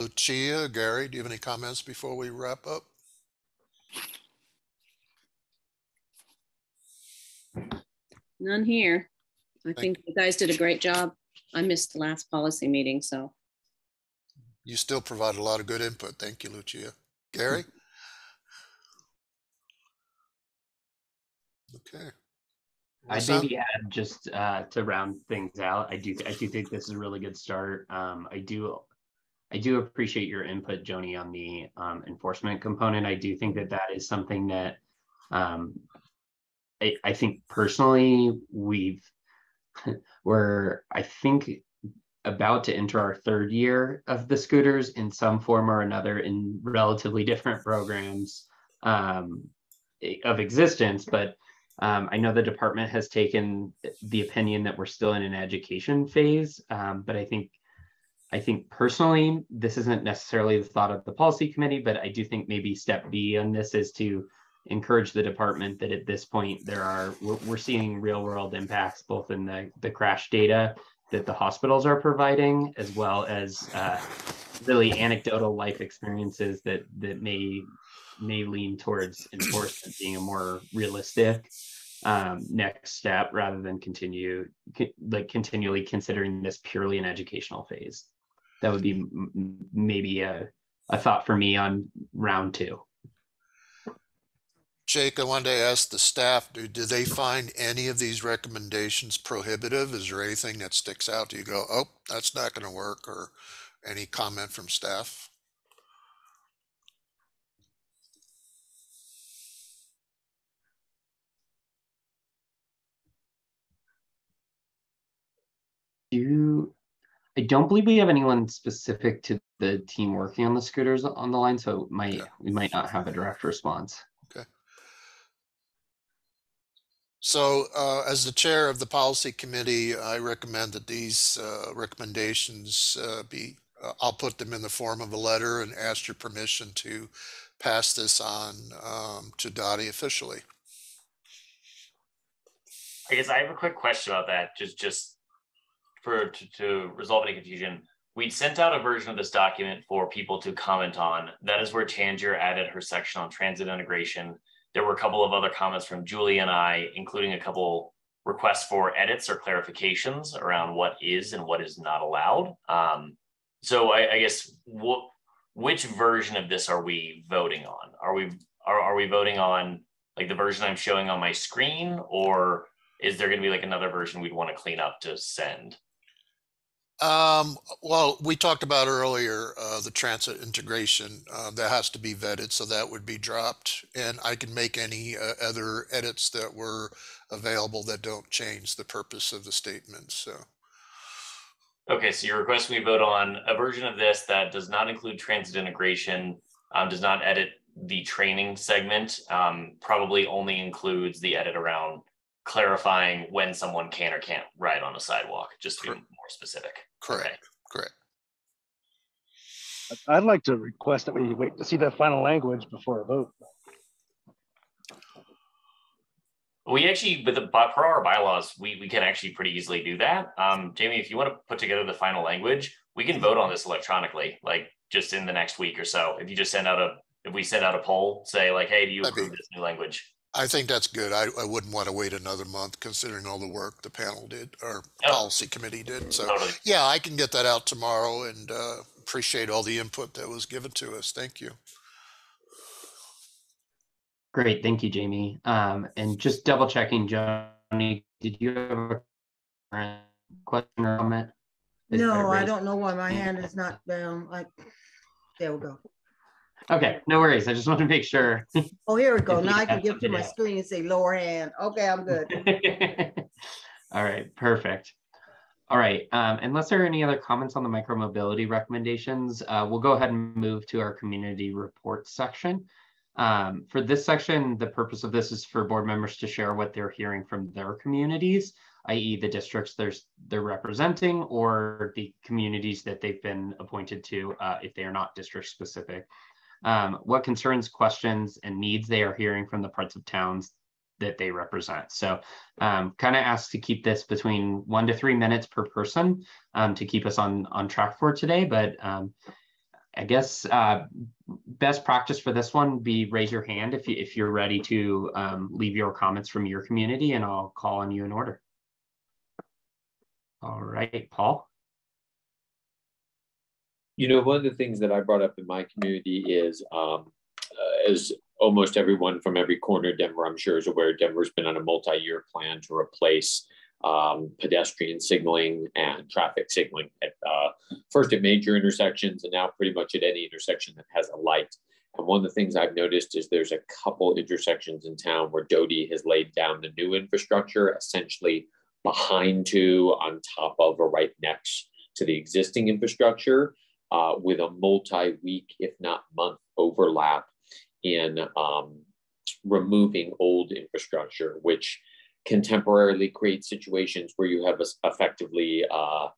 S3: Lucia, Gary, do you have any comments before we wrap up?
S10: None here. I think you guys did a great job. I missed the last policy meeting, so.
S3: You still provide a lot of good input. Thank you, Lucia. Gary? [laughs] Okay.
S2: I'd maybe add just uh, to round things out. I do I do think this is a really good start. Um, I do I do appreciate your input, Joni, on the um, enforcement component. I do think that that is something that um, I, I think personally we've [laughs] we're I think about to enter our third year of the scooters in some form or another in relatively different programs um, of existence, but um, I know the department has taken the opinion that we're still in an education phase, um, but I think I think personally, this isn't necessarily the thought of the policy committee, but I do think maybe step B on this is to encourage the department that at this point there are we're, we're seeing real world impacts both in the the crash data that the hospitals are providing as well as uh, really anecdotal life experiences that that may may lean towards enforcement being a more realistic um, next step rather than continue like continually considering this purely an educational phase. That would be maybe a, a thought for me on round two
S3: Jake, I wanted to ask the staff, do, do they find any of these recommendations prohibitive? Is there anything that sticks out? Do you go, oh, that's not going to work? Or any comment from staff?
S2: Do I don't believe we have anyone specific to the team working on the scooters on the line, so might we might not have a direct response.
S3: So, uh, as the chair of the policy committee, I recommend that these uh, recommendations uh, be, uh, I'll put them in the form of a letter and ask your permission to pass this on um, to DOTI officially.
S1: I guess I have a quick question about that, just just for to, to resolve any confusion. We'd sent out a version of this document for people to comment on. That is where Tangier added her section on transit integration there were a couple of other comments from Julie and I, including a couple requests for edits or clarifications around what is and what is not allowed. Um, so I, I guess what which version of this are we voting on? Are we are, are we voting on like the version I'm showing on my screen, or is there going to be like another version we'd want to clean up to send?
S3: Um, well, we talked about earlier uh, the transit integration uh, that has to be vetted, so that would be dropped. And I can make any uh, other edits that were available that don't change the purpose of the statement. So,
S1: okay, so you're requesting we vote on a version of this that does not include transit integration, um, does not edit the training segment, um, probably only includes the edit around clarifying when someone can or can't ride on a sidewalk, just to be more specific.
S3: Correct. Okay. Correct.
S13: I'd like to request that we wait to see the final language before a vote.
S1: We actually, with the per our bylaws, we, we can actually pretty easily do that. Um, Jamie, if you want to put together the final language, we can vote on this electronically, like just in the next week or so. If you just send out a, if we send out a poll, say like, hey, do you approve this new language?
S3: I think that's good. I, I wouldn't want to wait another month considering all the work the panel did or yep. policy committee did. So totally. yeah, I can get that out tomorrow and uh, appreciate all the input that was given to us. Thank you.
S2: Great. Thank you, Jamie. Um, and just double checking, Johnny, did you have a question or comment?
S14: Is no, I don't know why my hand is not down. Like, there we go.
S2: Okay, no worries. I just want to make sure.
S14: Oh, here we [laughs] go. Now I can get to my screen and say lower hand. Okay, I'm good. [laughs]
S2: All right, perfect. All right, um, unless there are any other comments on the micromobility recommendations, uh, we'll go ahead and move to our community report section. Um, for this section, the purpose of this is for board members to share what they're hearing from their communities i.e. the districts there's they're representing or the communities that they've been appointed to uh, if they are not district specific. Um, what concerns, questions, and needs they are hearing from the parts of towns that they represent. So um, kind of asked to keep this between one to three minutes per person um, to keep us on, on track for today. But um, I guess uh, best practice for this one be raise your hand if, you, if you're ready to um, leave your comments from your community and I'll call on you in order. All right, Paul.
S16: You know, one of the things that I brought up in my community is, um, uh, as almost everyone from every corner of Denver, I'm sure, is aware, Denver's been on a multi-year plan to replace um, pedestrian signaling and traffic signaling at uh, first at major intersections and now pretty much at any intersection that has a light. And one of the things I've noticed is there's a couple intersections in town where DOTI has laid down the new infrastructure essentially behind to, on top of, or right next to the existing infrastructure uh, with a multi-week, if not month overlap in um, removing old infrastructure, which can temporarily create situations where you have effectively uh,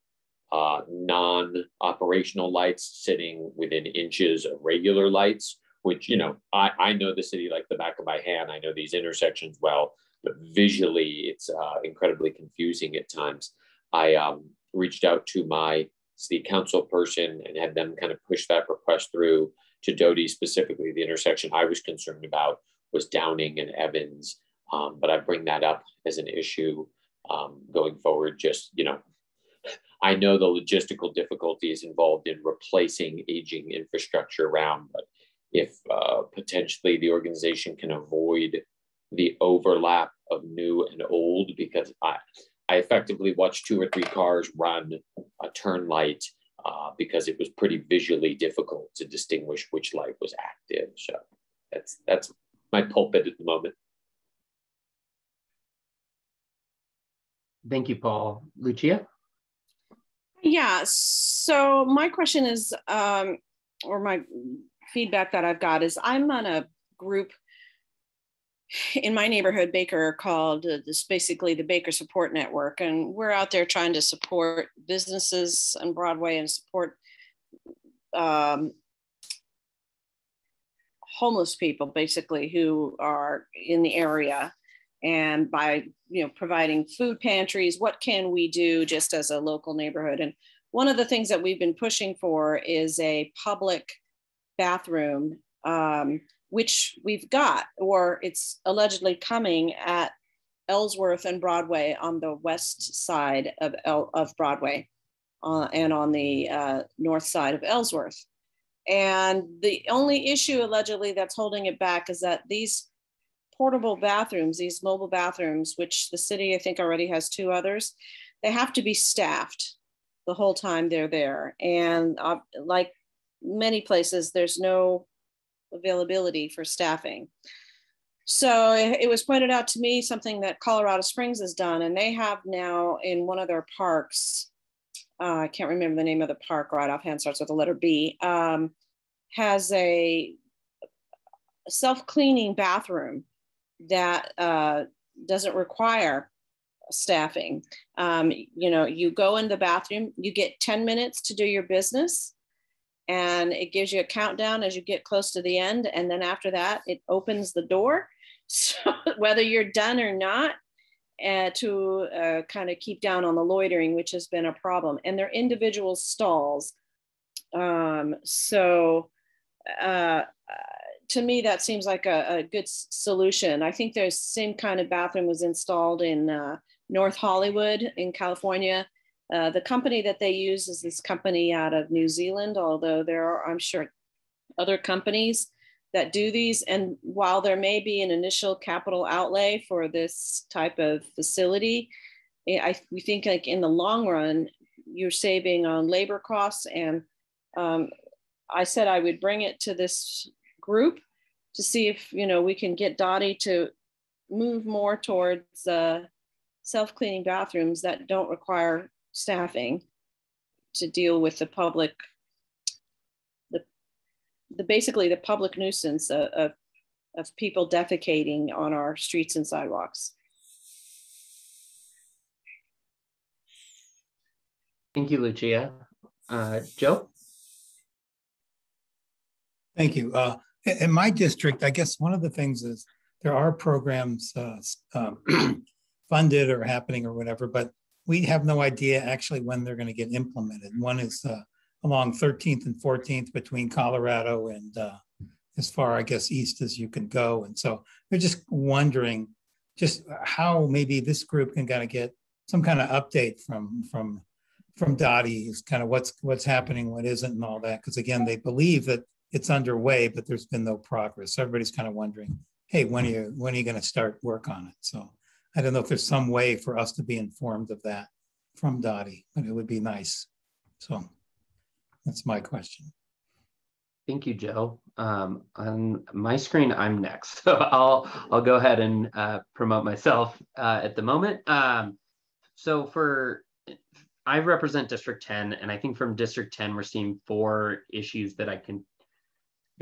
S16: uh, non-operational lights sitting within inches of regular lights, which, you know, I, I know the city like the back of my hand. I know these intersections well, but visually it's uh, incredibly confusing at times. I um, reached out to my city council person and had them kind of push that request through to DOTI specifically. The intersection I was concerned about was Downing and Evans, um, but I bring that up as an issue um, going forward. Just you know, [laughs] I know the logistical difficulties involved in replacing aging infrastructure around, but if uh, potentially the organization can avoid the overlap of new and old, because I I effectively watched two or three cars run a turn light uh, because it was pretty visually difficult to distinguish which light was active. So that's that's my pulpit at the moment.
S2: Thank you, Paul. Lucia?
S10: Yeah, so my question is, um, or my feedback that I've got is I'm on a group in my neighborhood, Baker, called uh, this basically the Baker Support Network. And we're out there trying to support businesses on Broadway and support um, homeless people, basically, who are in the area. And by you know providing food pantries, what can we do just as a local neighborhood? And one of the things that we've been pushing for is a public bathroom um, which we've got, or it's allegedly coming at Ellsworth and Broadway on the west side of, El- of Broadway uh, and on the uh, north side of Ellsworth. And the only issue allegedly that's holding it back is that these portable bathrooms, these mobile bathrooms, which the city I think already has two others, they have to be staffed the whole time they're there. And uh, like many places, there's no availability for staffing. So it was pointed out to me something that Colorado Springs has done, and they have now in one of their parks, uh, I can't remember the name of the park right offhand, starts with the letter B, um, has a self cleaning bathroom that uh, doesn't require staffing. Um, you know, you go in the bathroom, you get 10 minutes to do your business and it gives you a countdown as you get close to the end. And then after that, it opens the door. [laughs] So whether you're done or not, uh, to uh, kind of keep down on the loitering, which has been a problem. And they're individual stalls. Um, so uh, to me, that seems like a, a, good solution. I think the same kind of bathroom was installed in uh, North Hollywood in California uh, the company that they use is this company out of New Zealand, although there are, I'm sure, other companies that do these. And while there may be an initial capital outlay for this type of facility, eh, I, we think like in the long run, you're saving on labor costs. And um, I said I would bring it to this group to see if, you know, we can get DOTI to move more towards uh, self-cleaning bathrooms that don't require staffing to deal with the public, the, the basically the public nuisance of, of, of people defecating on our streets and sidewalks.
S2: Thank you, Lucia. Uh, Joe?
S15: Thank you. Uh, in my district, I guess one of the things is there are programs uh, um, [clears throat] funded or happening or whatever, but we have no idea actually when they're going to get implemented. One is uh, along 13th and 14th between Colorado and uh, as far, I guess, east as you can go. And so they're just wondering just how maybe this group can kind of get some kind of update from from from DOTI is kind of what's what's happening, what isn't, and all that. Because again, they believe that it's underway, but there's been no progress. So everybody's kind of wondering, hey, when are you when are you going to start work on it? So I don't know if there's some way for us to be informed of that from DOTI, but it would be nice. So that's my question.
S2: Thank you, Joe. Um, on my screen, I'm next, [laughs] so I'll I'll go ahead and uh, promote myself uh, at the moment. Um, so for I represent District 10, and I think from District 10, we're seeing four issues that I can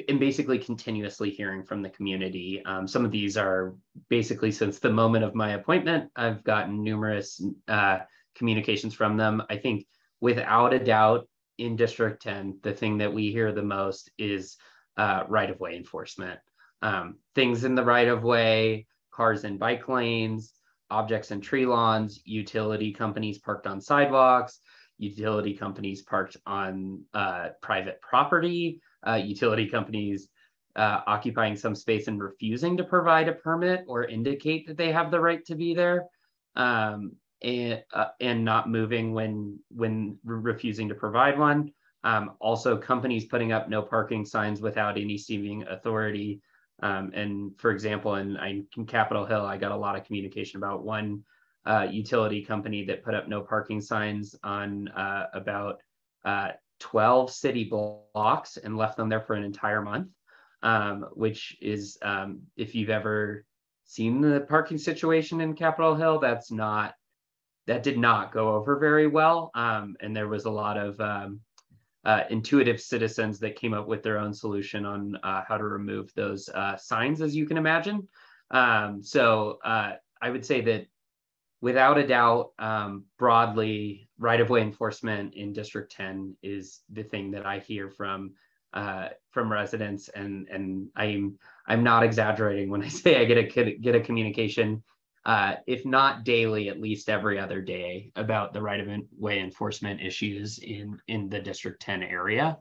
S2: and basically continuously hearing from the community. Um, some of these are basically since the moment of my appointment, I've gotten numerous uh, communications from them. I think without a doubt in District 10, the thing that we hear the most is uh, right of way enforcement. Um, things in the right of way, cars in bike lanes, objects in tree lawns, utility companies parked on sidewalks, utility companies parked on uh, private property, uh, utility companies uh, occupying some space and refusing to provide a permit or indicate that they have the right to be there, um, and uh, and not moving when when refusing to provide one. Um, also, companies putting up no parking signs without any seeming authority. Um, and for example, in, in Capitol Hill, I got a lot of communication about one uh, utility company that put up no parking signs on uh, about uh, 12 city blocks and left them there for an entire month, um, which is, um, if you've ever seen the parking situation in Capitol Hill, that's not, that did not go over very well. Um, and there was a lot of um, uh, intuitive citizens that came up with their own solution on uh, how to remove those uh, signs, as you can imagine. Um, so uh, I would say that without a doubt, um, broadly, right of way enforcement in District 10 is the thing that I hear from uh, from residents, and and I'm I'm not exaggerating when I [laughs] say I get a get a communication, uh, if not daily, at least every other day about the right of way enforcement issues in in the District 10 area.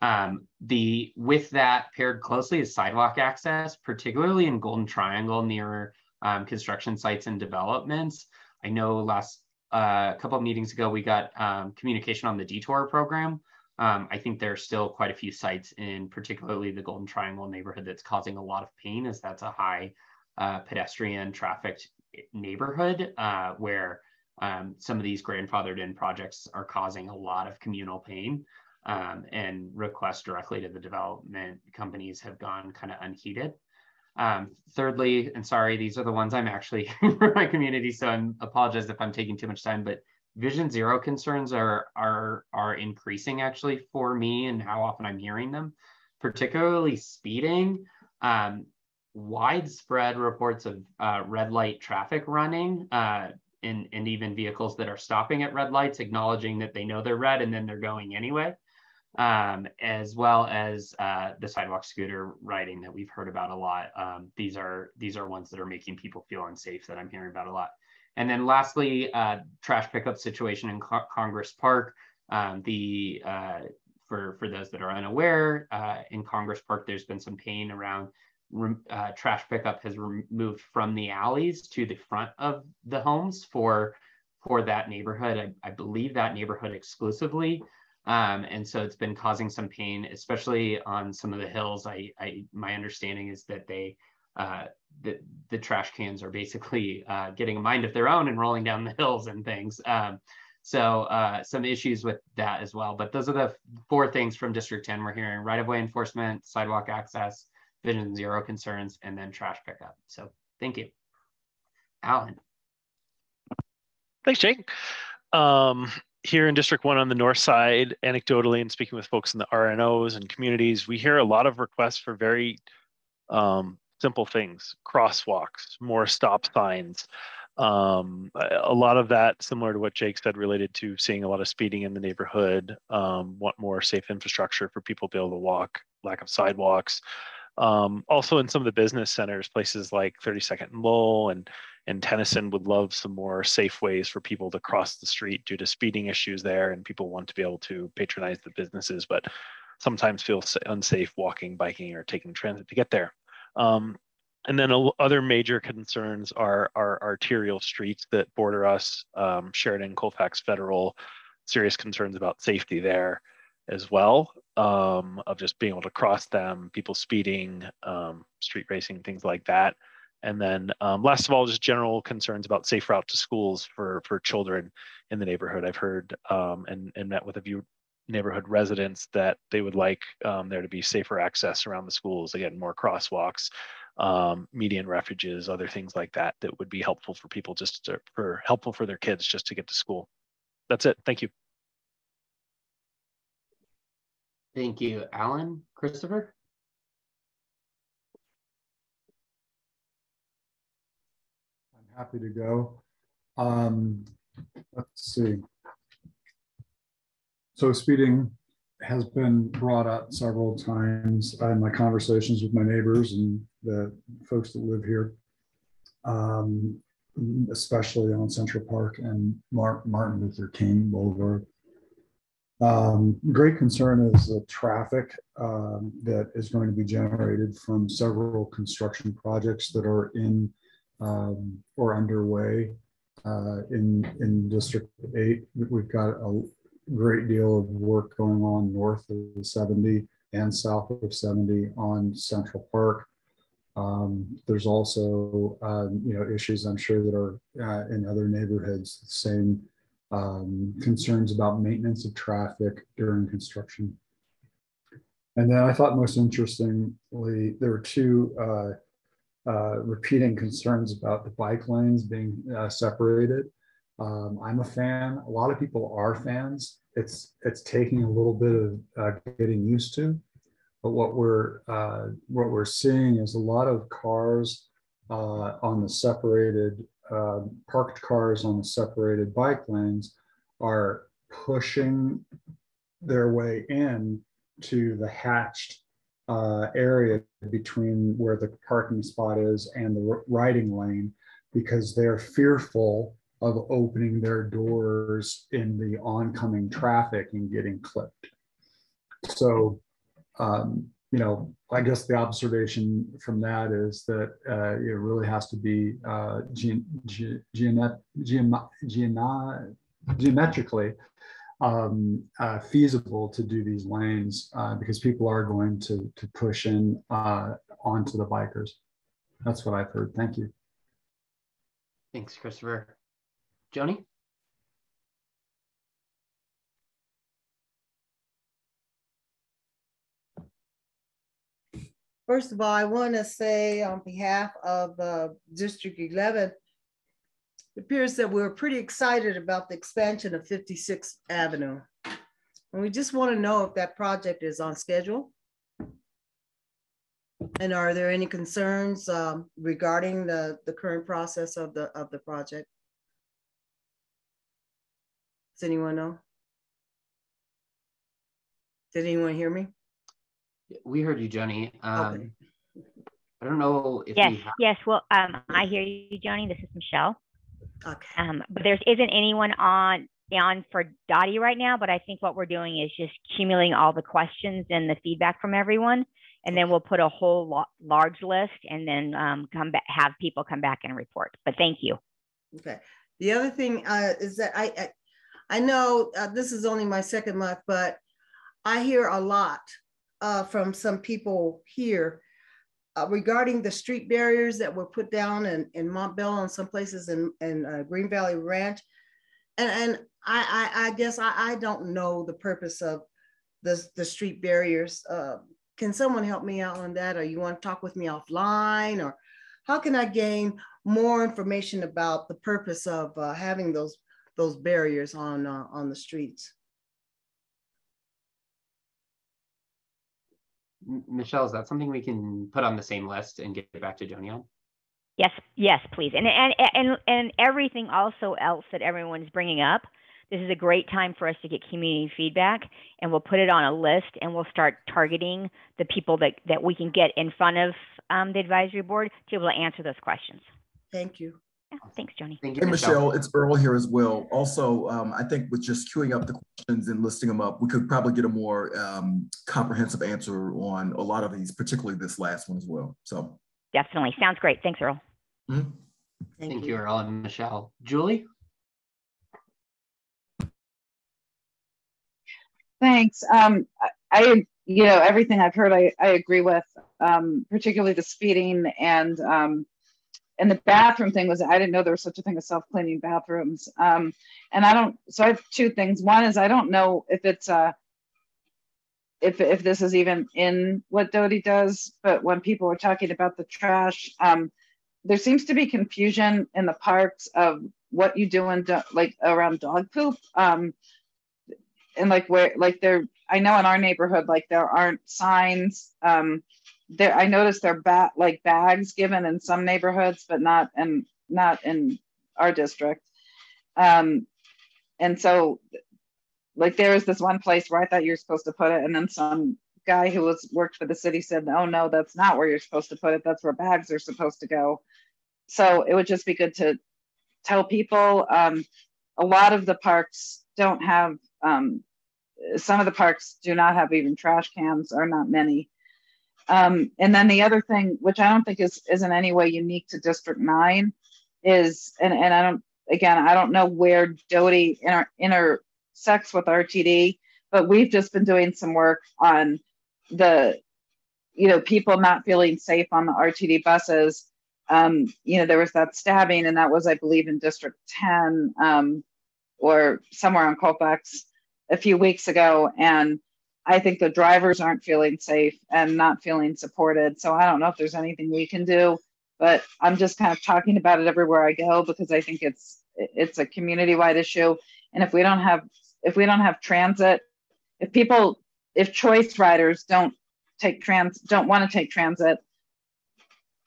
S2: Um, the with that paired closely is sidewalk access, particularly in Golden Triangle near um, construction sites and developments. I know last a uh, couple of meetings ago we got um, communication on the detour program. Um, I think there are still quite a few sites in particularly the Golden Triangle neighborhood that's causing a lot of pain as that's a high uh, pedestrian trafficked neighborhood uh, where um, some of these grandfathered in projects are causing a lot of communal pain um, and requests directly to the development companies have gone kind of unheeded. Um, thirdly, and sorry, these are the ones I'm actually [laughs] for my community, so I apologize if I'm taking too much time, but Vision Zero concerns are are are increasing actually for me and how often I'm hearing them, particularly speeding. Um, widespread reports of uh, red light traffic running uh, and, and even vehicles that are stopping at red lights, acknowledging that they know they're red and then they're going anyway um, as well as uh, the sidewalk scooter riding that we've heard about a lot. Um, these are these are ones that are making people feel unsafe that I'm hearing about a lot. And then lastly, uh, trash pickup situation in Co Congress Park. Um, the uh, for for those that are unaware, uh, in Congress Park, there's been some pain around uh, trash pickup has moved from the alleys to the front of the homes for for that neighborhood. I, I believe that neighborhood exclusively. Um, and so it's been causing some pain, especially on some of the hills. I, I my understanding is that they uh, the, the trash cans are basically uh, getting a mind of their own and rolling down the [laughs] hills and things. Um, so uh, some issues with that as well. But those are the four things from District 10 we're hearing: right-of-way enforcement, sidewalk access, Vision Zero concerns, and then trash pickup. So thank you, Alan.
S17: Thanks, Jake. Um, here in District 1 on the north side, anecdotally and speaking with folks in the RNOs and communities, we hear a lot of requests for very um, simple things crosswalks, more stop signs, Um, a lot of that, similar to what Jake said, related to seeing a lot of speeding in the neighborhood, um, want more safe infrastructure for people to be able to walk, lack of sidewalks. Um, also in some of the business centers, places like 32nd and Lowell and, and Tennyson would love some more safe ways for people to cross the street due to speeding issues there. And people want to be able to patronize the businesses, but sometimes feel unsafe walking, biking, or taking transit to get there. Um, and then other major concerns are our arterial streets that border us, um, Sheridan, Colfax, Federal, serious concerns about safety there as well, um, of just being able to cross them, people speeding, um, street racing, things like that. And then um, last of all, just general concerns about safe route to schools for, for children in the neighborhood. I've heard um, and, and met with a few neighborhood residents that they would like um, there to be safer access around the schools, again, more crosswalks, um, median refuges, other things like that that would be helpful for people just to, for helpful for their kids just to get to school. That's it. Thank you.
S2: Thank you, Alan. Christopher?
S18: Happy to go. Um, let's see. So speeding has been brought up several times in my conversations with my neighbors and the folks that live here, um, especially on Central Park and Martin Luther King Boulevard. Um, great concern is the traffic um, that is going to be generated from several construction projects that are in um, or underway uh, in in District Eight. We've got a great deal of work going on north of 70 and south of 70 on Central Park. Um, there's also, um, you know, issues I'm sure that are uh, in other neighborhoods, same um, concerns about maintenance of traffic during construction. And then I thought most interestingly, there were two uh, uh, repeating concerns about the bike lanes being uh, separated. Um, I'm a fan. A lot of people are fans. It's it's taking a little bit of uh, getting used to, but what we're uh, what we're seeing is a lot of cars uh, on the separated uh, parked cars on the separated bike lanes are pushing their way in to the hatched uh, area between where the parking spot is and the riding lane because they're fearful of opening their doors in the oncoming traffic and getting clipped. So, um, you know, I guess the observation from that is that uh, it really has to be uh, ge ge geometrically um, uh, feasible to do these lanes uh, because people are going to, to push in uh, onto the bikers. That's what I've heard. Thank you.
S2: Thanks, Christopher. Joni?
S14: First of all, I want to say on behalf of uh, District 11, it appears that we're pretty excited about the expansion of 56th Avenue. And we just want to know if that project is on schedule. And are there any concerns um, regarding the, the current process of the, of the project? Does anyone know? Did anyone hear me?
S2: We heard you, Joni. Um, okay. I don't know if
S5: yes, yes. Well, um, I hear you, Joni. This is Michelle.
S14: Okay.
S5: Um, but there isn't anyone on on for DOTI right now. But I think what we're doing is just accumulating all the questions and the feedback from everyone, and then we'll put a whole lo- large list, and then um, come back, have people come back and report. But thank you.
S14: Okay. The other thing uh, is that I I, I know uh, this is only my second month, but I hear a lot uh, from some people here uh, regarding the street barriers that were put down in, in Montbello and some places in, in uh, Green Valley Ranch. And, and I, I, I guess I, I don't know the purpose of the, the street barriers. Uh, can someone help me out on that? Or you want to talk with me offline? Or how can I gain more information about the purpose of uh, having those, those barriers on, uh, on the streets?
S2: Michelle, is that something we can put on the same list and get back to Joni on?
S5: Yes, yes, please. And and and and everything also else that everyone's bringing up. This is a great time for us to get community feedback, and we'll put it on a list, and we'll start targeting the people that that we can get in front of um, the advisory board to be able to answer those questions.
S14: Thank you.
S5: Yeah, thanks, Joni.
S2: Thank
S8: Hey, Michelle, it's Earl here as well. Also, um, I think with just queuing up the questions and listing them up, we could probably get a more um, comprehensive answer on a lot of these, particularly this last one as well. So,
S5: Definitely. Sounds great. Thanks, Earl.
S8: mhm.
S2: Thank, you, Earl and Michelle. Julie?
S4: Thanks. Um, I- I, you know, everything I've heard, I, I agree with, um, particularly the speeding and, um, and the bathroom thing was, I didn't know there was such a thing as self-cleaning bathrooms. Um, and I don't, so I have two things. One is I don't know if it's, uh, if, if this is even in what DOTI does, but when people are talking about the trash, um, there seems to be confusion in the parks of what you do in, do- like around dog poop. Um, and like where like there i know in our neighborhood like there aren't signs um there i noticed there bat like bags given in some neighborhoods but not in not in our district. Um and so like there was this one place where i thought you were supposed to put it and then some guy who was worked for the city said oh no that's not where you're supposed to put it. That's where bags are supposed to go. So it would just be good to tell people um a lot of the parks don't have um, some of the parks do not have even trash cans or not many um, and then the other thing which i don't think is is in any way unique to district 9 is and, and i don't again i don't know where DOTI inter, intersects with rtd but we've just been doing some work on the you know people not feeling safe on the rtd buses. Um, you know there was that stabbing and that was i believe in district 10 um, or somewhere on colfax a few weeks ago and i think the drivers aren't feeling safe and not feeling supported. So i don't know if there's anything we can do but i'm just kind of talking about it everywhere i go because i think it's it's a community wide issue. And if we don't have if we don't have transit if people if choice riders don't take trans don't want to take transit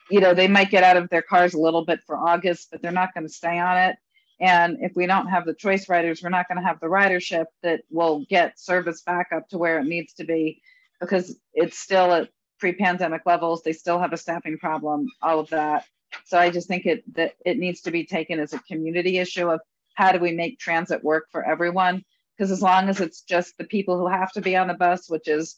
S4: you know they might get out of their cars a little bit for august but they're not going to stay on it and if we don't have the choice riders, we're not going to have the ridership that will get service back up to where it needs to be because it's still at pre-pandemic levels. They still have a staffing problem, all of that. So I just think it that it needs to be taken as a community issue of how do we make transit work for everyone? Because as long as it's just the people who have to be on the bus, which is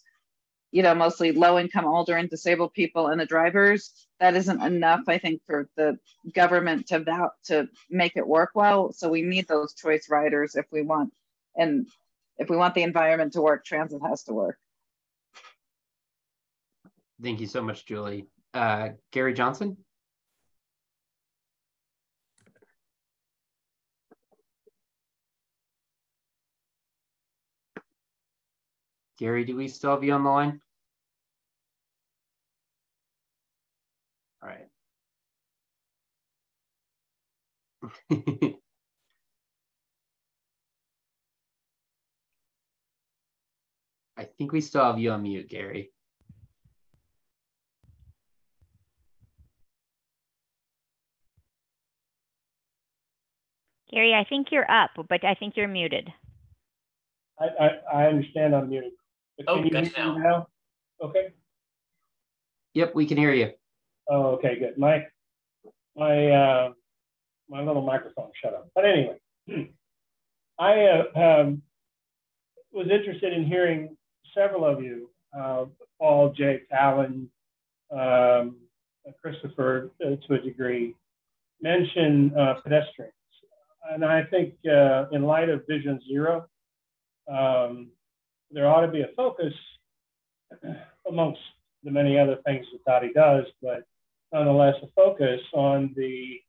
S4: you know, mostly low income, older and disabled people and the drivers, that isn't enough, I think, for the government to vow to make it work well. So we need those choice riders if we want, and if we want the environment to work, transit has to work.
S2: Thank you so much, Julie. Uh, Gary Johnson? Gary, do we still have you on the line? All right. [laughs] I think we still have you on mute, Gary.
S5: Gary, I think you're up, but I think you're muted.
S19: I, I, I understand I'm muted. But
S1: Oh,
S19: can you
S1: gotcha
S19: hear me now? Okay.
S2: Yep, we can hear you.
S19: Oh, okay, good. My, my, uh, my little microphone shut up. But anyway, [clears throat] I uh, um, was interested in hearing several of you, uh, Paul, Jake, Alan, um, Christopher, uh, to a degree, mention uh, pedestrians. And I think uh, in light of Vision Zero, um, there ought to be a focus [clears throat] amongst the many other things that DOTI does, but nonetheless a focus on the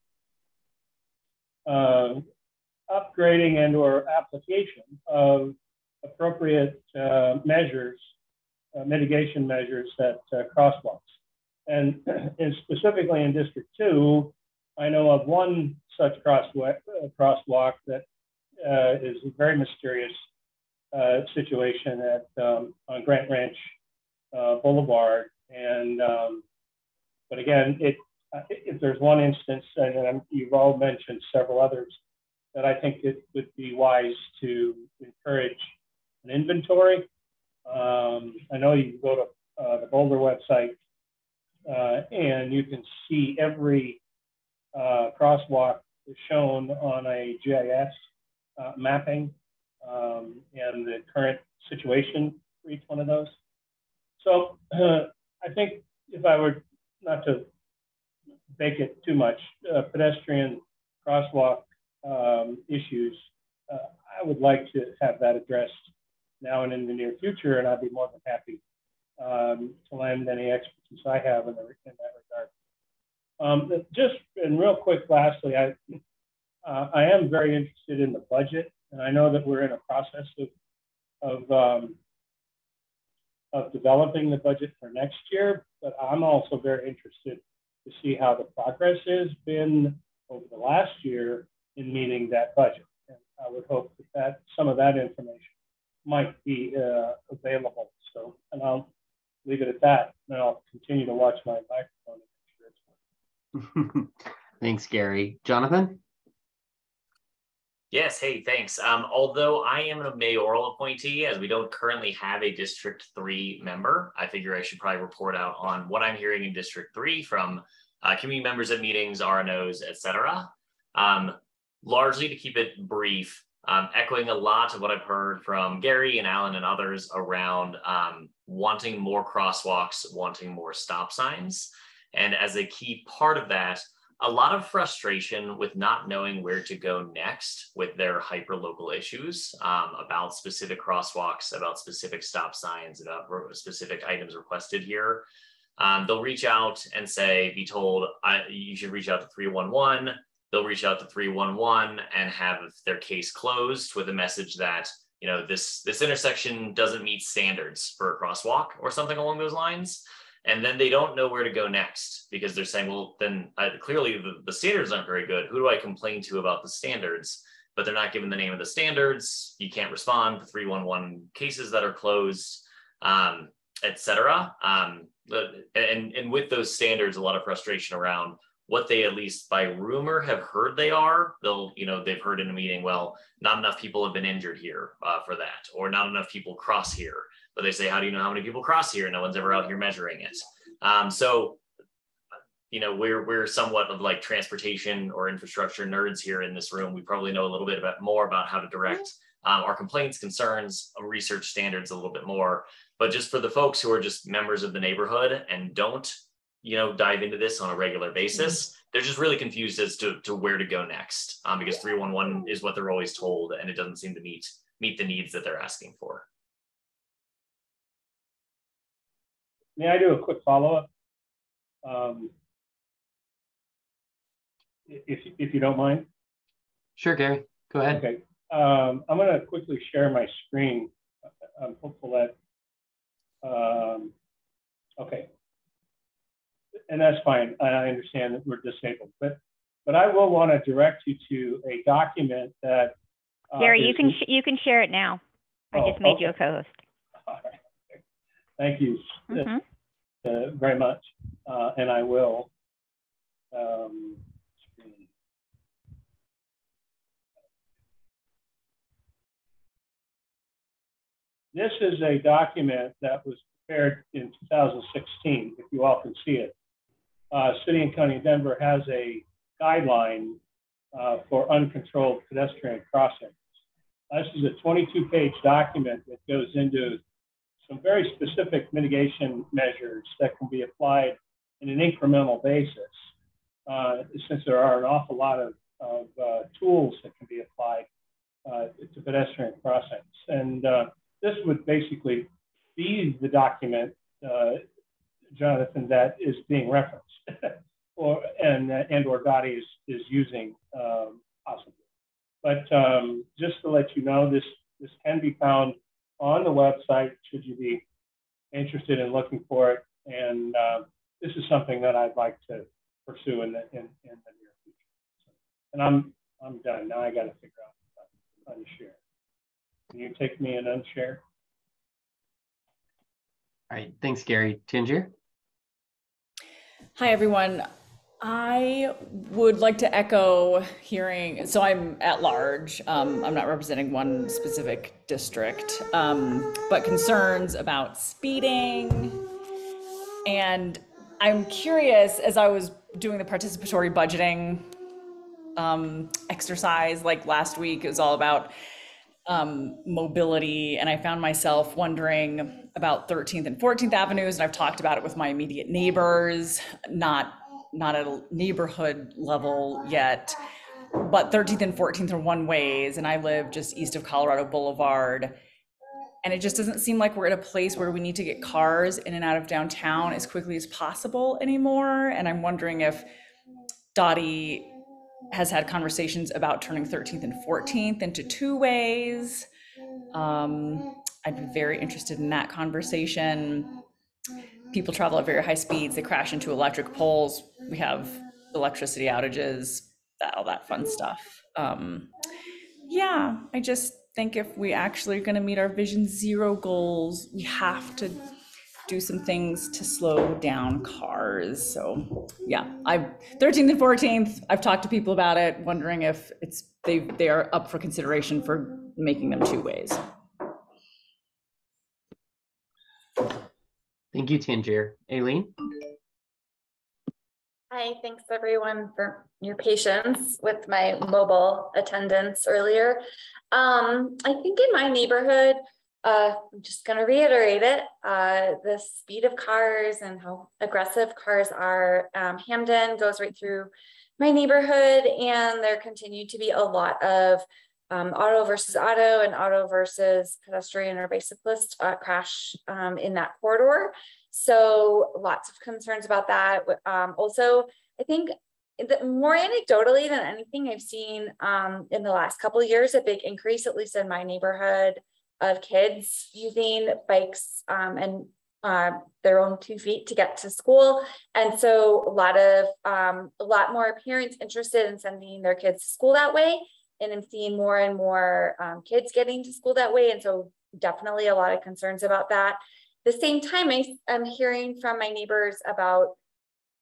S19: uh, upgrading and or application of appropriate uh, measures, uh, mitigation measures that uh, crosswalks. And, [clears throat] and, specifically in District 2, I know of one such crosswalk, crosswalk that uh, is a very mysterious uh, situation at um, on Grant Ranch Boulevard. And um, but again, it if there's one instance, and you've all mentioned several others, that I think it would be wise to encourage an inventory. Um, I know you can go to uh, the Boulder website uh, and you can see every uh, crosswalk shown on a GIS uh, mapping um, and the current situation for each one of those. So [clears throat] I think if I were not to it too much, uh, pedestrian crosswalk um, issues, uh, I would like to have that addressed now and in the near future, and I'd be more than happy um, to lend any expertise I have in, the, in that regard. Um, just and real quick, lastly, I uh, I am very interested in the budget, and I know that we're in a process of of um, of developing the budget for next year, but I'm also very interested to see how the progress has been over the last year in meeting that budget. And I would hope that, that some of that information might be uh, available. So, and I'll leave it at that, and I'll continue to watch my microphone [laughs]
S2: Thanks, Gary. Jonathan?
S1: Yes, hey, thanks. Um, although I am a mayoral appointee, as we don't currently have a District 3 member, I figure I should probably report out on what I'm hearing in District 3 from uh, community members at meetings, RNOs, etc. Um, largely to keep it brief, um, echoing a lot of what I've heard from Gary and Alan and others around um, wanting more crosswalks, wanting more stop signs. And as a key part of that, a lot of frustration with not knowing where to go next with their hyper local issues um, about specific crosswalks, about specific stop signs, about specific items requested here. Um, they'll reach out and say, be told, you should reach out to 311. They'll reach out to 311 and have their case closed with a message that, you know, this, this intersection doesn't meet standards for a crosswalk or something along those lines and then they don't know where to go next because they're saying, well, then uh, clearly the, the, standards aren't very good. Who do I complain to about the standards? But they're not given the name of the standards. You can't respond to 311 cases that are closed, um, etc. Um, and, and with those standards, a lot of frustration around what they at least by rumor have heard they are. They'll, you know, they've heard in a meeting, well, not enough people have been injured here uh, for that, or not enough people cross here but they say, how do you know how many people cross here? No one's ever out here measuring it. Um, so, you know, we're we're somewhat of like transportation or infrastructure nerds here in this room. We probably know a little bit about more about how to direct um, our complaints, concerns, research standards a little bit more. But just for the folks who are just members of the neighborhood and don't, you know, dive into this on a regular basis, they're just really confused as to, to where to go next um, because 311 is what they're always told and it doesn't seem to meet meet the needs that they're asking for.
S19: May I do a quick follow-up? Um, if, if you don't mind.
S2: Sure, Gary. Go ahead.
S19: Okay. Um, I'm going to quickly share my screen. I'm hopeful that. Um, okay. And that's fine. I understand that we're disabled, but but I will want to direct you to a document that.
S5: Uh, Gary, you can you can share it now. I oh, just made okay. you a co-host.
S19: Thank you mm-hmm. uh, very much, uh, and I will. Um, this is a document that was prepared in 2016, if you all can see it. Uh, City and County of Denver has a guideline uh, for uncontrolled pedestrian crossings. This is a 22 page document that goes into some very specific mitigation measures that can be applied in an incremental basis, uh, since there are an awful lot of, of uh, tools that can be applied uh, to pedestrian crossings. And uh, this would basically be the document, uh, Jonathan, that is being referenced, [laughs] or and and or DOTI is, is using um, possibly. But um, just to let you know, this this can be found on the website should you be interested in looking for it. And uh, this is something that I'd like to pursue in the, in, in the near future. So, and I'm, I'm done. Now I got to figure out how to unshare. Can you take me and unshare?
S2: All right. Thanks, Gary. Tinjer?
S11: Hi, everyone. I would like to echo hearing. So I'm at large. Um, I'm not representing one specific district, um, but concerns about speeding. And I'm curious as I was doing the participatory budgeting um, exercise like last week, it was all about um, mobility. And I found myself wondering about 13th and 14th Avenues. And I've talked about it with my immediate neighbors, not not at a neighborhood level yet, but 13th and 14th are one ways. And I live just east of Colorado Boulevard. And it just doesn't seem like we're at a place where we need to get cars in and out of downtown as quickly as possible anymore. And I'm wondering if DOTI has had conversations about turning 13th and 14th into two ways. Um, I'd be very interested in that conversation people travel at very high speeds, they crash into electric poles, we have electricity outages, that, all that fun stuff. Um, yeah, I just think if we actually are going to meet our Vision Zero goals, we have to do some things to slow down cars. So yeah, I 13th and 14th. I've talked to people about it, wondering if it's they they are up for consideration for making them two ways.
S2: Thank you, Tangier. Aileen?
S20: Hi, thanks everyone for your patience with my mobile attendance earlier. Um, I think in my neighborhood, uh, I'm just going to reiterate it uh, the speed of cars and how aggressive cars are. Um, Hampden goes right through my neighborhood, and there continue to be a lot of um, auto versus auto and auto versus pedestrian or bicyclist uh, crash um, in that corridor. So lots of concerns about that. Um, also, I think more anecdotally than anything, I've seen um, in the last couple of years a big increase, at least in my neighborhood, of kids using bikes um, and uh, their own two feet to get to school. And so a lot of um, a lot more parents interested in sending their kids to school that way and I'm seeing more and more um, kids getting to school that way. And so definitely a lot of concerns about that. the same time, I, I'm hearing from my neighbors about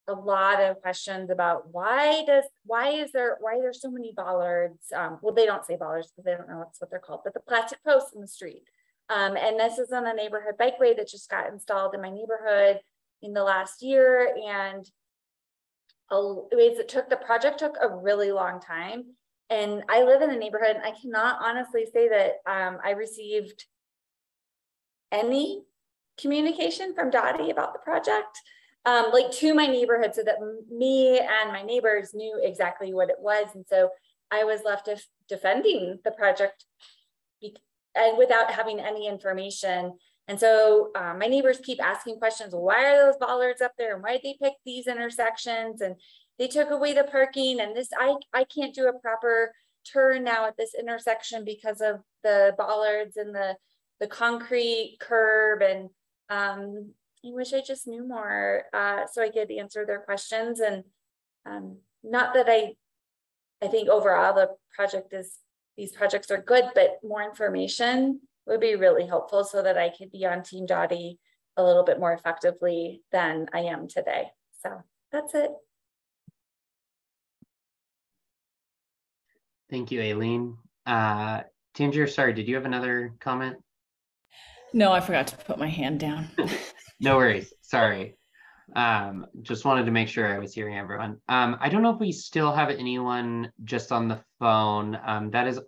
S20: a lot of questions about why does why is there why are there so many bollards um, well they don't say bollards because they don't know that's what they're called but the plastic posts in the street um, and this is on a neighborhood bikeway that just got installed in my neighborhood in the last year and a, it took the project took a really long time and I live in the neighborhood, and I cannot honestly say that um, I received any communication from DOTI about the project, um, like to my neighborhood, so that me and my neighbors knew exactly what it was. And so I was left def defending the project and without having any information. And so um, my neighbors keep asking questions, why are those bollards up there? And why did they pick these intersections? And they took away the parking and this, I, I can't do a proper turn now at this intersection because of the bollards and the, the concrete curb. And um, I wish I just knew more uh, so I could answer their questions. And um, not that I, I think overall the project is, these projects are good, but more information would be really helpful so that I could be on Team DOTI a little bit more effectively than I am today. So that's it.
S2: Thank you, Aileen. Uh, Tangier, sorry, did you have another comment?
S11: No, I forgot to put my hand down. [laughs]
S2: no worries. Sorry. Um, just wanted to make sure I was hearing everyone. Um, I don't know if we still have anyone just on the phone. Um, that is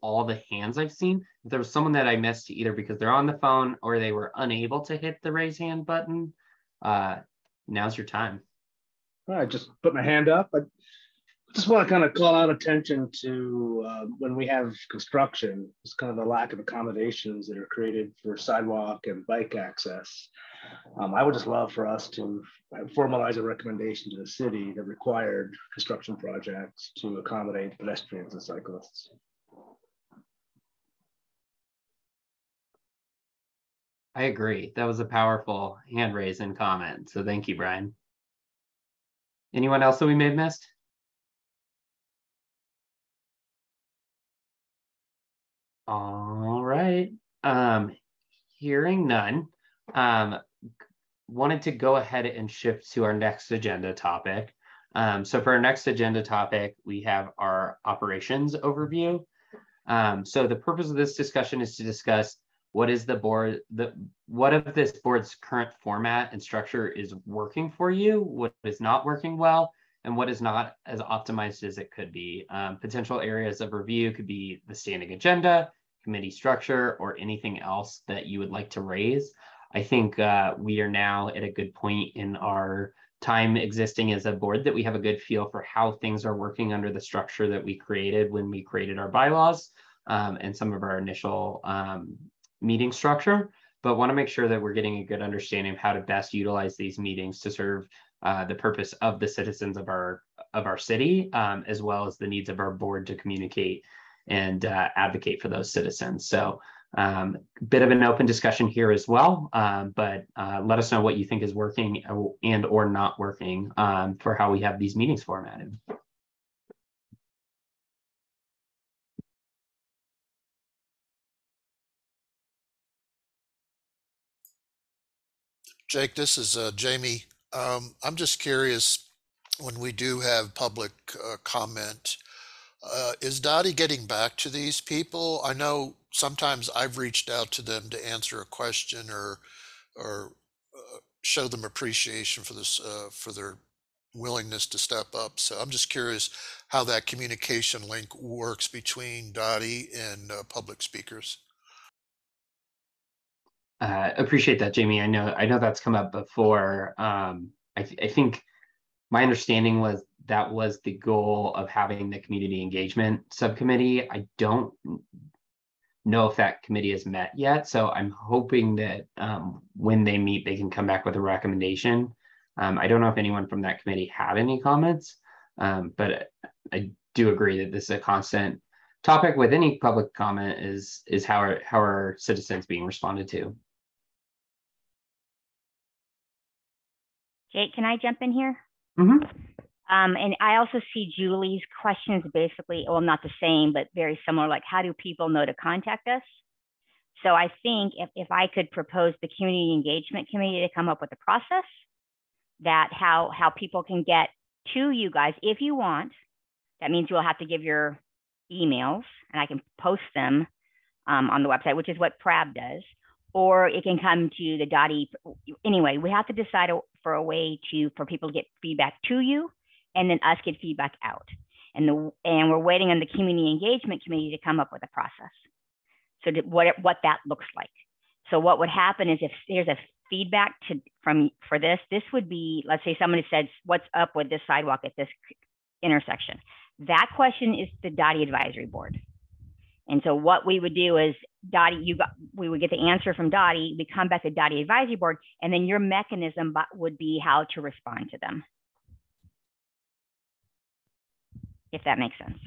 S2: all the hands I've seen. If there was someone that I missed either because they're on the phone or they were unable to hit the raise hand button, uh, now's your time.
S13: All right, just put my hand up. I just want to kind of call out attention to uh, when we have construction, it's kind of the lack of accommodations that are created for sidewalk and bike access. Um, I would just love for us to formalize a recommendation to the city that required construction projects to accommodate pedestrians and cyclists.
S2: I agree. That was a powerful hand raise and comment. So thank you, Brian. Anyone else that we may have missed? All right. Um, hearing none, um, wanted to go ahead and shift to our next agenda topic. Um, so for our next agenda topic, we have our operations overview. Um, so the purpose of this discussion is to discuss what is the board, the what of this board's current format and structure is working for you, what is not working well, and what is not as optimized as it could be. Um, potential areas of review could be the standing agenda, committee structure, or anything else that you would like to raise. I think uh, we are now at a good point in our time existing as a board that we have a good feel for how things are working under the structure that we created when we created our bylaws um, and some of our initial um, meeting structure, but want to make sure that we're getting a good understanding of how to best utilize these meetings to serve uh, the purpose of the citizens of our of our city, um, as well as the needs of our board to communicate and uh, advocate for those citizens. So um, bit of an open discussion here as well, um, but uh, let us know what you think is working and or not working um, for how we have these meetings formatted.
S3: Jake, this is uh, Jamie. Um, I'm just curious when we do have public uh, comment, uh, is DOTI getting back to these people? I know sometimes I've reached out to them to answer a question or or uh, show them appreciation for this uh, for their willingness to step up. So I'm just curious how that communication link works between DOTI and uh, public speakers.
S2: Uh, appreciate that, Jamie. I know I know that's come up before. Um, I, th I think my understanding was that was the goal of having the community engagement subcommittee. I don't know if that committee has met yet, so I'm hoping that um, when they meet, they can come back with a recommendation. Um, I don't know if anyone from that committee had any comments, um, but I do agree that this is a constant topic with any public comment is is how are how are citizens being responded to.
S5: Jake, can I jump in here?
S2: Mm-hmm.
S5: Um, and I also see Julie's questions basically, well, not the same, but very similar, like how do people know to contact us? So I think if, if I could propose the community engagement committee to come up with a process that how how people can get to you guys if you want, that means you'll have to give your emails and I can post them um, on the website, which is what PRAB does or it can come to the DOTI. Anyway, we have to decide for a way to for people to get feedback to you, and then us get feedback out. And the and we're waiting on the community engagement committee to come up with a process. So what what that looks like. So what would happen is if there's a feedback to from for this, this would be let's say somebody said what's up with this sidewalk at this intersection. That question is the DOTI advisory board. And so what we would do is DOTI, you got, we would get the answer from DOTI, we come back to DOTI advisory board, and then your mechanism would be how to respond to them. If that makes sense.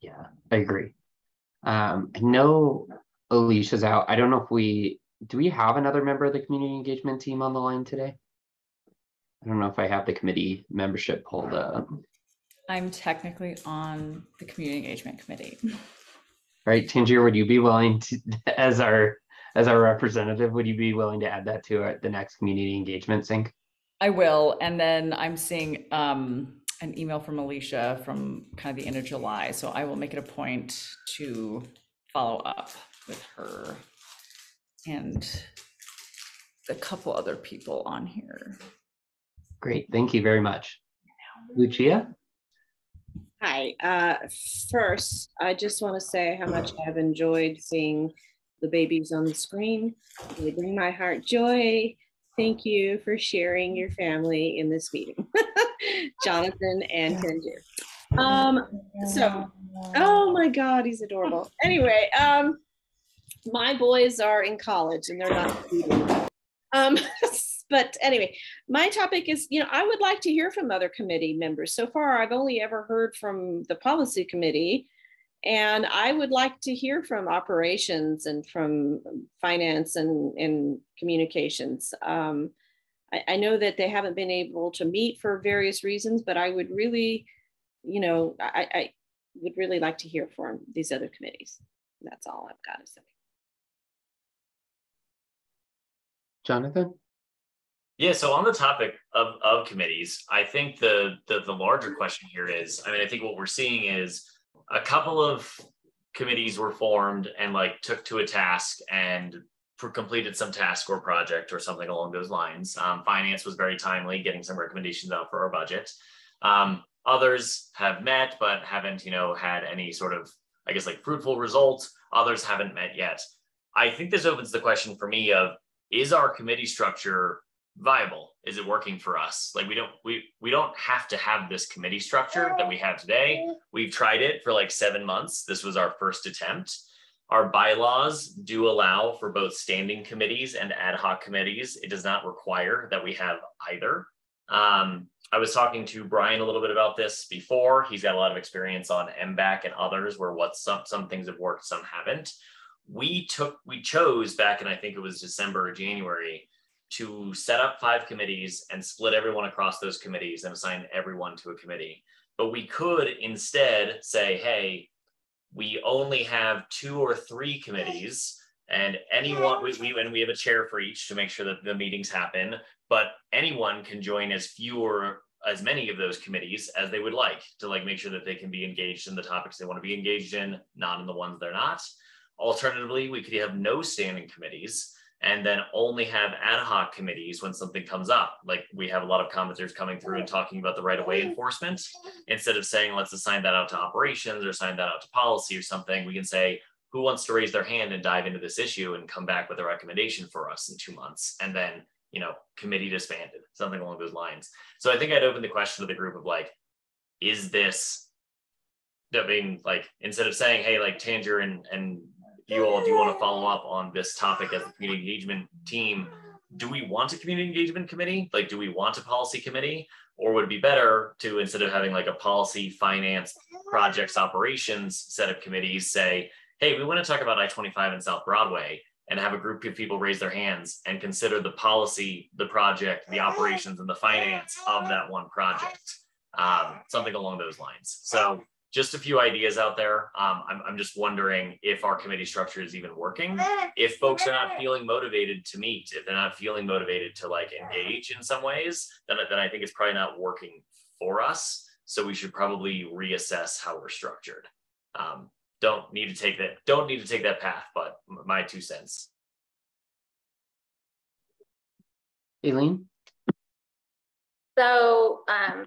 S2: Yeah, I agree. Um, I know Alicia's out. I don't know if we, do we have another member of the community engagement team on the line today? I don't know if I have the committee membership pulled up.
S11: I'm technically on the community engagement committee.
S2: Right, Tangier, would you be willing to, as our as our representative, would you be willing to add that to our, the next community engagement sync?
S11: I will, and then I'm seeing um, an email from Alicia from kind of the end of July, so I will make it a point to follow up with her and a couple other people on here.
S2: Great, thank you very much. Lucia?
S10: Hi. Uh, first, I just want to say how much I've enjoyed seeing the babies on the screen. They bring my heart joy. Thank you for sharing your family in this meeting, [laughs] Jonathan and Tangier. Um, so, oh my God, he's adorable. Anyway, um, my boys are in college and they're not. Um, [laughs] but anyway, my topic is, you know, I would like to hear from other committee members. So far, I've only ever heard from the policy committee. And I would like to hear from operations and from finance and, and communications. Um, I, I know that they haven't been able to meet for various reasons, but I would really, you know, I, I would really like to hear from these other committees. That's all I've got to say.
S2: Jonathan?
S1: Yeah, so on the topic of, of committees, I think the, the the larger question here is, I mean, I think what we're seeing is a couple of committees were formed and like took to a task and completed some task or project or something along those lines. Um, finance was very timely, getting some recommendations out for our budget. Um, others have met but haven't, you know, had any sort of, I guess, like fruitful results. Others haven't met yet. I think this opens the question for me of is our committee structure viable? Is it working for us? Like we don't we we don't have to have this committee structure that we have today. We've tried it for like 7 months. This was our first attempt. Our bylaws do allow for both standing committees and ad hoc committees. It does not require that we have either. Um, I was talking to Brian a little bit about this before. He's got a lot of experience on MBAC and others where what some some things have worked, some haven't. We took we chose back in I think it was December or January to set up five committees and split everyone across those committees and assign everyone to a committee. But we could instead say, hey, we only have two or three committees and anyone we, we and we have a chair for each to make sure that the meetings happen. But anyone can join as few or as many of those committees as they would like to like make sure that they can be engaged in the topics they want to be engaged in not in the ones they're not. Alternatively we could have no standing committees and then only have ad hoc committees when something comes up. Like we have a lot of commenters coming through and talking about the right of way enforcement. Instead of saying, let's assign that out to operations or assign that out to policy or something, we can say, who wants to raise their hand and dive into this issue and come back with a recommendation for us in two months? And then, you know, committee disbanded, something along those lines. So I think I'd open the question to the group of like, is this, I mean, like, instead of saying, hey, like Tanger and, and you all do you want to follow up on this topic as a community engagement team, do we want a community engagement committee? Like, do we want a policy committee? Or would it be better to, instead of having like a policy, finance, projects, operations set of committees, say, hey, we want to talk about I 25 and South Broadway and have a group of people raise their hands and consider the policy, the project, the operations, and the finance of that one project. Um, something along those lines. So just a few ideas out there. Um, I'm, I'm just wondering if our committee structure is even working. If folks are not feeling motivated to meet, if they're not feeling motivated to like engage in some ways, then, then I think it's probably not working for us. So we should probably reassess how we're structured. Um, don't need to take that. Don't need to take that path, but my two cents.
S2: Aileen?
S20: So um,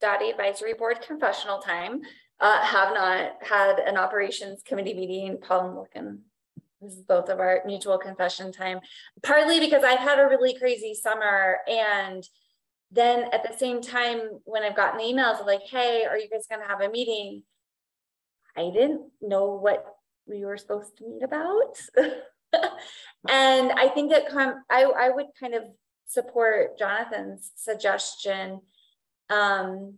S20: DOTI Advisory Board confessional time. Uh, have not had an operations committee meeting. Paul and looking. This is both of our mutual confession time. Partly because I've had a really crazy summer, and then at the same time, when I've gotten the emails like, "Hey, are you guys going to have a meeting?" I didn't know what we were supposed to meet about, [laughs] and I think that com- I I would kind of support Jonathan's suggestion um,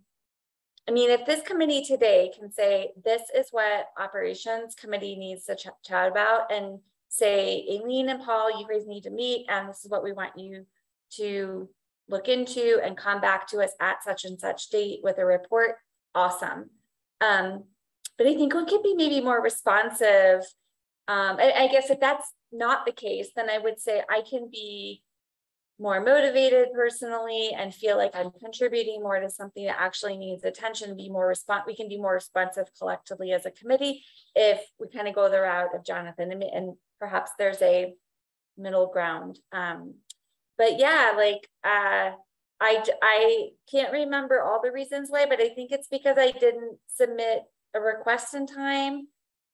S20: I mean, if this committee today can say, this is what operations committee needs to ch chat about and say, Aileen and Paul, you guys need to meet and this is what we want you to look into and come back to us at such and such date with a report, awesome. Um, but I think we could be maybe more responsive. Um, I, I guess if that's not the case, then I would say I can be more motivated personally and feel like I'm contributing more to something that actually needs attention, be more response, we can be more responsive collectively as a committee if we kind of go the route of Jonathan and, and perhaps there's a middle ground. Um, but yeah, like uh, I, I can't remember all the reasons why, but I think it's because I didn't submit a request in time.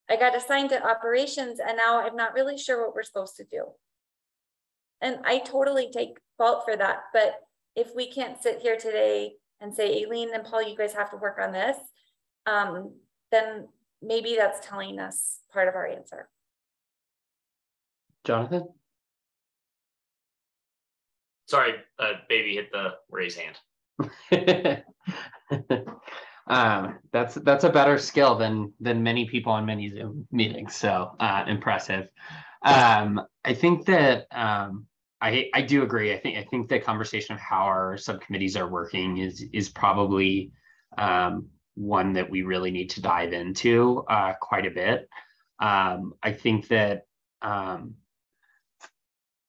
S20: I got assigned to operations and now I'm not really sure what we're supposed to do. And I totally take fault for that. But if we can't sit here today and say, Aileen and Paul, you guys have to work on this, um, then maybe that's telling us part of our answer.
S2: Jonathan?
S1: Sorry, uh, baby hit the raise hand. [laughs]
S2: um, that's that's a better skill than than many people on many Zoom meetings. So uh, impressive. Um, I think that um, I I do agree. I think I think the conversation of how our subcommittees are working is is probably um, one that we really need to dive into uh, quite a bit. Um, I think that um,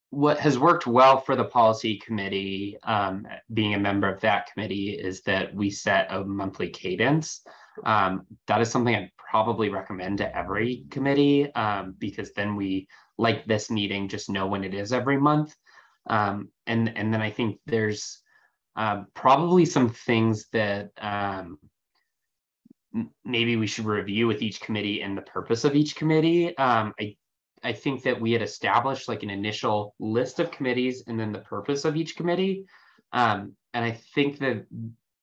S2: what has worked well for the policy committee, um, being a member of that committee, is that we set a monthly cadence. Um, that is something I'd probably recommend to every committee um, because then we, like this meeting, just know when it is every month. Um, and and then I think there's uh, probably some things that um, maybe we should review with each committee and the purpose of each committee. Um, I I think that we had established like an initial list of committees and then the purpose of each committee. Um, and I think that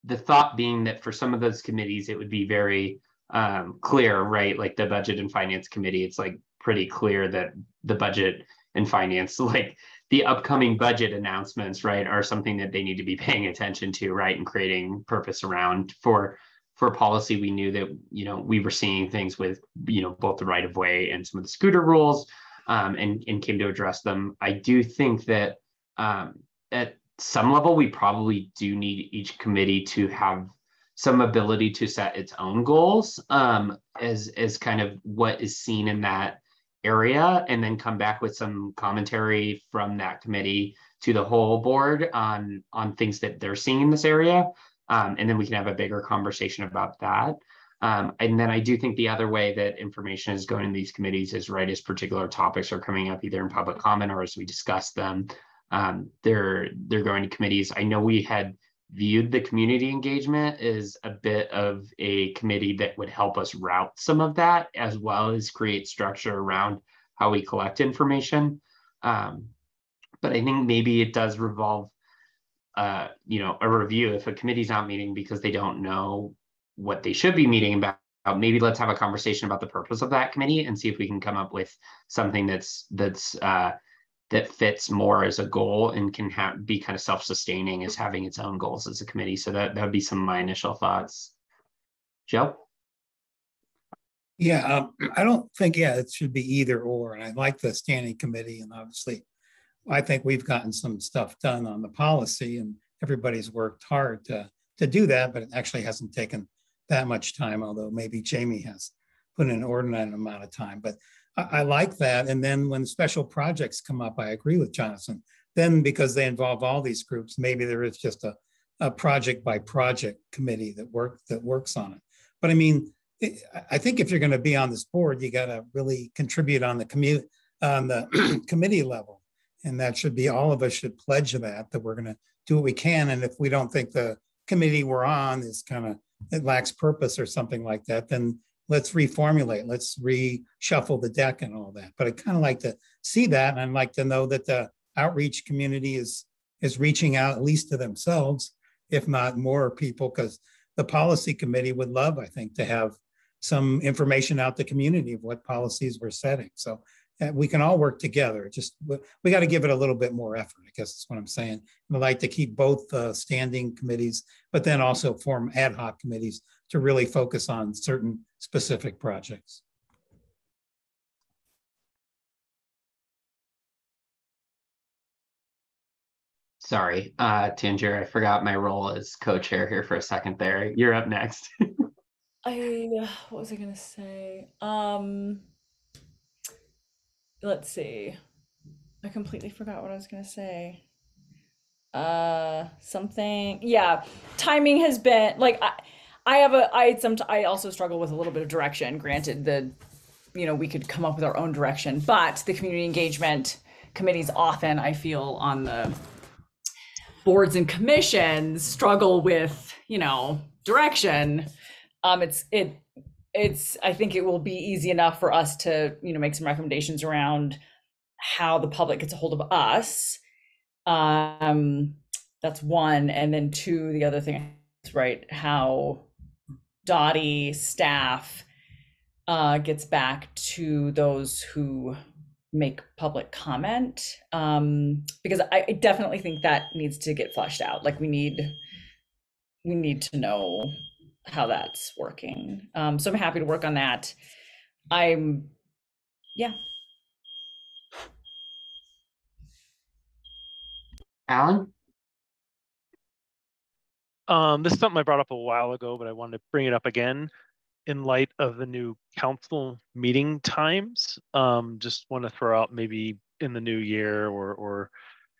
S2: the thought being that for some of those committees, it would be very um, clear, right? Like the budget and finance committee, it's like pretty clear that the budget and finance, [laughs] like the upcoming budget announcements, right, are something that they need to be [laughs] paying attention to, right, and creating purpose around for for policy, we knew that you know we were seeing things with you know both the right of way and some of the scooter rules, um, and and came to address them. I do think that um, at some level we probably do need each committee to have some ability to set its own goals um, as as kind of what is seen in that area, and then come back with some commentary from that committee to the whole board on on things that they're seeing in this area. Um, and then we can have a bigger conversation about that. Um, and then I do think the other way that information is going in these committees is right as particular topics are coming up either in public comment or as we discuss them. Um, they're they're going to committees. I know we had viewed the community engagement as a bit of a committee that would help us route some of that as well as create structure around how we collect information. Um, but I think maybe it does revolve uh, you know, a review. If a committee's not meeting because they don't know what they should be meeting about, maybe let's have a conversation about the purpose of that committee and see if we can come up with something that's that's uh, that fits more as a goal and can be kind of self-sustaining as having its own goals as a committee. So that that would be some of my initial thoughts. Joe.
S15: Yeah, um, I don't think yeah it should be either or, and I like the standing committee, and obviously I think we've gotten some stuff done on the policy and everybody's worked hard to, to do that, but it actually hasn't taken that much time, although maybe Jamie has put in an ordinate amount of time. But I, I like that. And then when special projects come up, I agree with Jonathan. Then because they involve all these groups, maybe there is just a, a project by project committee that work that works on it. But I mean, I think if you're going to be on this board, you got to really contribute on the commu- on the [clears throat] committee level and that should be all of us should pledge that that we're going to do what we can and if we don't think the committee we're on is kind of it lacks purpose or something like that then let's reformulate let's reshuffle the deck and all that but i kind of like to see that and i'd like to know that the outreach community is is reaching out at least to themselves if not more people because the policy committee would love i think to have some information out the community of what policies we're setting so we can all work together. Just we got to give it a little bit more effort. I guess that's what I'm saying. I'd like to keep both uh, standing committees, but then also form ad hoc committees to really focus on certain specific projects.
S2: Sorry, uh, Tangier, I forgot my role as co-chair here for a second there. You're up next. [laughs]
S11: I, what was I going to say? Um, let's see. I completely forgot what I was gonna say. Uh, something. Yeah, timing has been like I, I have a I some I also struggle with a little bit of direction. Granted, the you know we could come up with our own direction, but the community engagement committees often I feel on the boards and commissions struggle with you know direction. Um, it's it it's i think it will be easy enough for us to you know make some recommendations around how the public gets a hold of us um that's one and then two the other thing right how DOTI staff uh gets back to those who make public comment um because I, I definitely think that needs to get flushed out like we need we need to know how that's working. Um, so I'm happy to work on that. I'm, yeah.
S2: Alan?
S17: Um, this is something I brought up a while ago, but I wanted to bring it up again in light of the new council meeting times. Um, just want to throw out maybe in the new year or or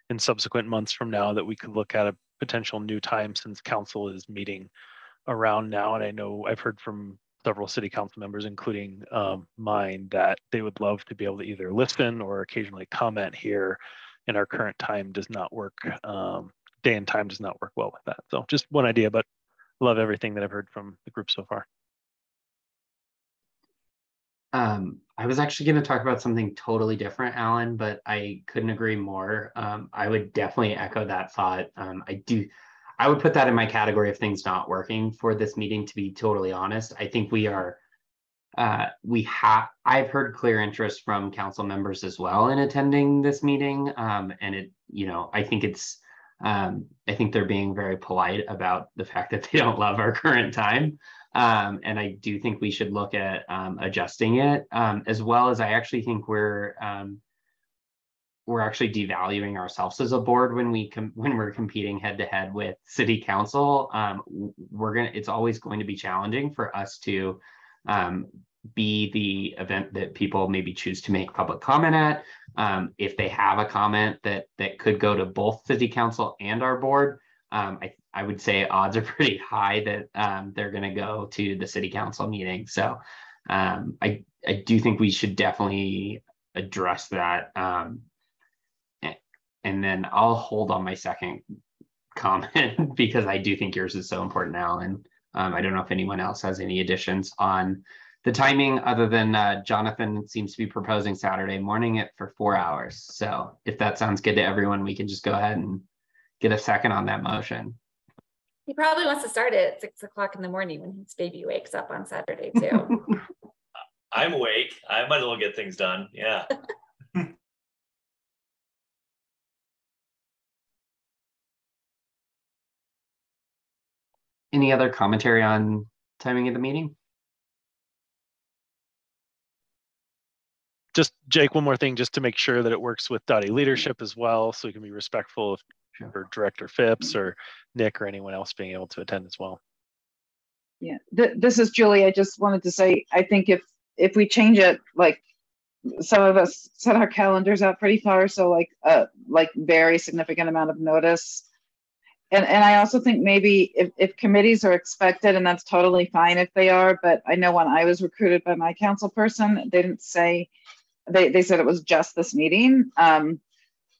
S17: in subsequent months from now that we could look at a potential new time since council is meeting around now. And I know I've heard from several city council members, including um, mine, that they would love to be able to either listen or occasionally comment here. And our current time does not work. Um, day and time does not work well with that. So just one idea, but love everything that I've heard from the group so far.
S2: Um, I was actually going to talk about something totally different, Alan, but I couldn't agree more. Um, I would definitely echo that thought. Um, I do, I would put that in my category of things not working for this meeting, to be totally honest. I think we are, uh, we have, I've heard clear interest from council members as well in attending this meeting. Um, and it, you know, I think it's, um, I think they're being very polite about the fact that they don't love our current time. Um, and I do think we should look at um, adjusting it, um, as well as I actually think we're um, we're actually devaluing ourselves as a board when we when we're competing head to head with city council. Um, we're gonna it's always going to be challenging for us to be the event that people maybe choose to make public comment at. if they have a comment that that could go to both city council and our board, I I would say odds are [laughs] pretty high that um, they're going to go to the city council meeting. So um, I I do think we should definitely address that. Um, and then I'll hold on my second [laughs] comment because I do think yours is so important, Alan. Um, I don't know if anyone else has any additions on the timing other than uh, Jonathan seems to be proposing Saturday morning it for four hours. So if that sounds good to everyone, we can just go ahead and get a second on that motion.
S20: He probably wants to start it at six o'clock in the morning when his baby wakes up on Saturday too. [laughs]
S1: I'm awake. I might as well get things done. Yeah. [laughs]
S2: Any other commentary on timing of the meeting?
S17: Just Jake, one more thing, just to make sure that it works with DOTI leadership as well, so we can be respectful of or Director Phipps or Nick or anyone else being able to attend as well.
S4: Yeah, Th- this is Julie. I just wanted to say, I think if if we change it, like some of us set our calendars out pretty far, so like uh like very significant amount of notice. And and I also think maybe if, if committees are expected, and that's totally fine if they are, but I know when I was recruited by my council person, they didn't say they, they said it was just this meeting. Um,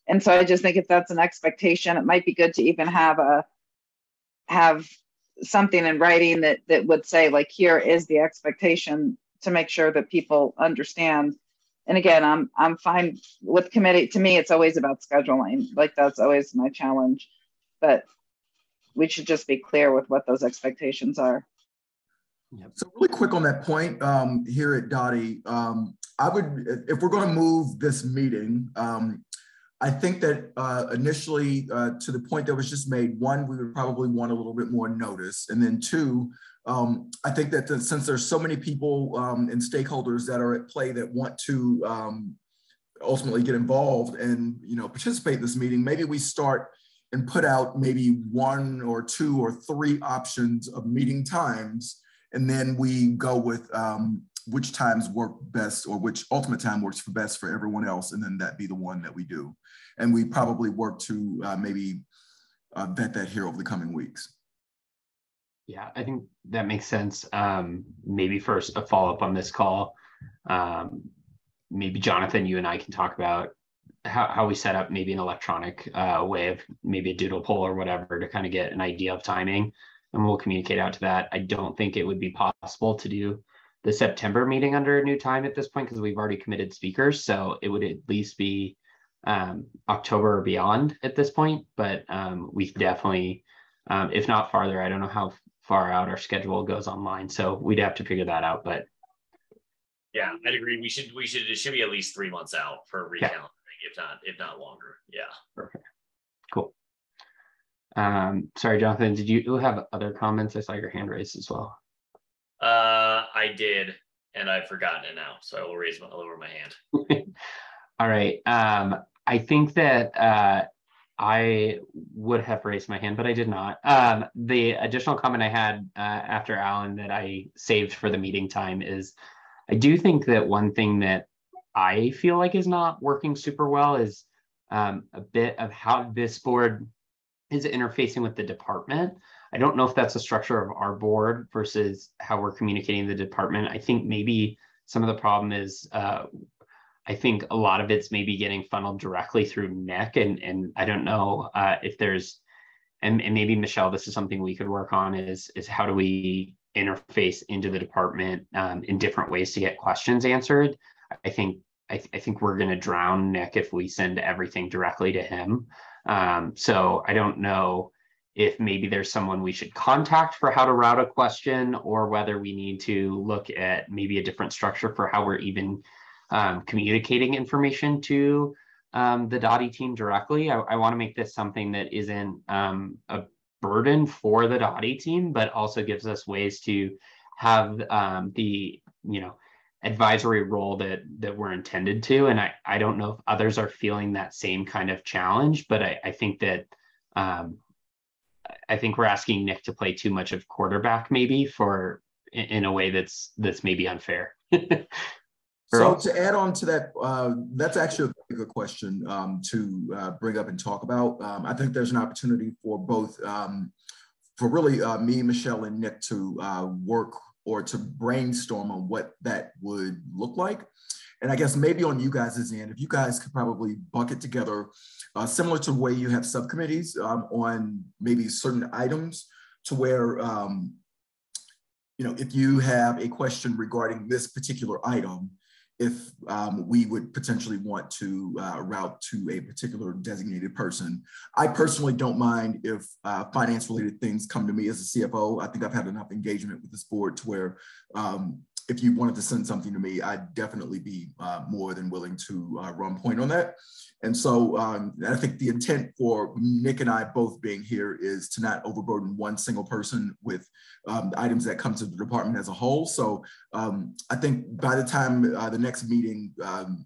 S4: and so I just think if that's an expectation, it might be good to even have a have something in writing that that would say like here is the expectation to make sure that people understand. And again, I'm I'm fine with committee. To me, it's always about scheduling. Like that's always my challenge. But we should just be clear with what those expectations are.
S8: So really quick on that point um, here at DOTI, um, I would, if we're going to move this meeting, um, I think that uh, initially, uh, to the point that was just made, one, we would probably want a little bit more notice. And then two, um, I think that the, since there's so many people um, and stakeholders that are at play that want to um, ultimately get involved and you know participate in this meeting, maybe we start and put out maybe one or two or three options of meeting times, and then we go with um, which times work best or which ultimate time works for best for everyone else, and then that be the one that we do and we probably work to uh, maybe uh, vet that here over the coming weeks.
S2: Yeah, I think that makes sense. Um, maybe first a follow up on this call. Um, maybe Jonathan, you and I can talk about how, how we set up maybe an electronic uh, way of maybe a doodle poll or whatever to kind of get an idea of timing, and we'll communicate out to that. I don't think it would be possible to do the September meeting under a new time at this point because we've already committed speakers, so it would at least be um, October or beyond at this point, but um, we definitely, um, if not farther, I don't know how far out our schedule goes online, so we'd have to figure that out. But
S1: yeah, I'd agree. We should we should it should be at least three months out for a recount, yeah. if not if not longer. Yeah.
S2: Perfect. Cool. Um, sorry, Jonathan. Did you have other comments? I saw your hand raised as well.
S1: Uh, I did, and I've forgotten it now, so I will raise my I'll lower my hand. [laughs]
S2: All right. Um, I think that uh, I would have raised my hand, but I did not. Um, the additional comment I had uh, after Alan that I saved for the meeting time is I do think that one thing that I feel like is not working super well is um, a bit of how this board is interfacing with the department. I don't know if that's a structure of our board versus how we're communicating the department. I think maybe some of the problem is uh, I think a lot of it's maybe getting funneled directly through Nick, and and I don't know uh, if there's, and, and maybe Michelle, this is something we could work on is is how do we interface into the department um, in different ways to get questions answered. I think I, th- I think we're going to drown Nick if we send everything directly to him. Um, so I don't know if maybe there's someone we should contact for how to route a question, or whether we need to look at maybe a different structure for how we're even um, communicating information to um, the DOTI team directly. I, I want to make this something that isn't um, a burden for the DOTI team, but also gives us ways to have um, the you know advisory role that that we're intended to. And I I don't know if others are feeling that same kind of challenge, but I, I think that um, I think we're asking Nick to play too much of quarterback maybe for in, a way that's that's maybe unfair. [laughs]
S8: So to add on to that, uh, that's actually a good question um, to uh, bring up and talk about. Um, I think there's an opportunity for both, um, for really uh, me, Michelle, and Nick to uh, work or to brainstorm on what that would look like. And I guess maybe on you guys' end, if you guys could probably bucket together, uh, similar to the way you have subcommittees um, on maybe certain items, to where um, you know if you have a question regarding this particular item if um, we would potentially want to uh, route to a particular designated person. I personally don't mind if uh, finance related things come to me as a CFO. I think I've had enough engagement with this board to where um, if you wanted to send something to me, I'd definitely be uh, more than willing to uh, run point on that. And so um, I think the intent for Nick and I both being here is to not overburden one single person with um, items that come to the department as a whole. So um, I think by the time uh, the next meeting, um,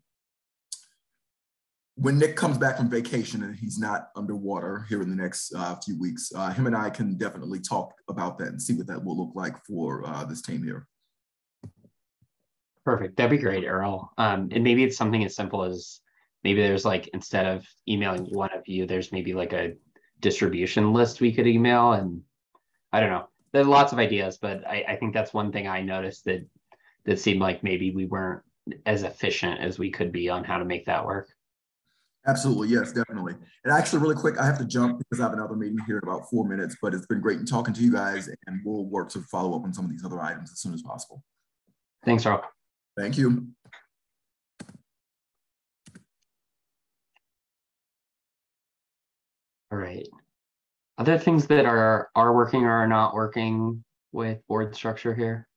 S8: when Nick comes back from vacation and he's not underwater here in the next uh, few weeks, uh, him and I can definitely talk about that and see what that will look like for uh, this team here.
S2: Perfect. That'd be great, Earl. Um, and maybe it's something as simple as maybe there's like instead of emailing one of you, there's maybe like a distribution list we could email. And I don't know. There's lots of ideas, but I, I think that's one thing I noticed that that seemed like maybe we weren't as efficient as we could be on how to make that work.
S8: Absolutely, yes, definitely. And actually, really quick, I have to jump because I have another meeting here in about four minutes. But it's been great talking to you guys, and we'll work to follow up on some of these other items as soon as possible.
S2: Thanks, Earl.
S8: Thank you.
S2: All right. Other things that are are working or are not working with board structure here?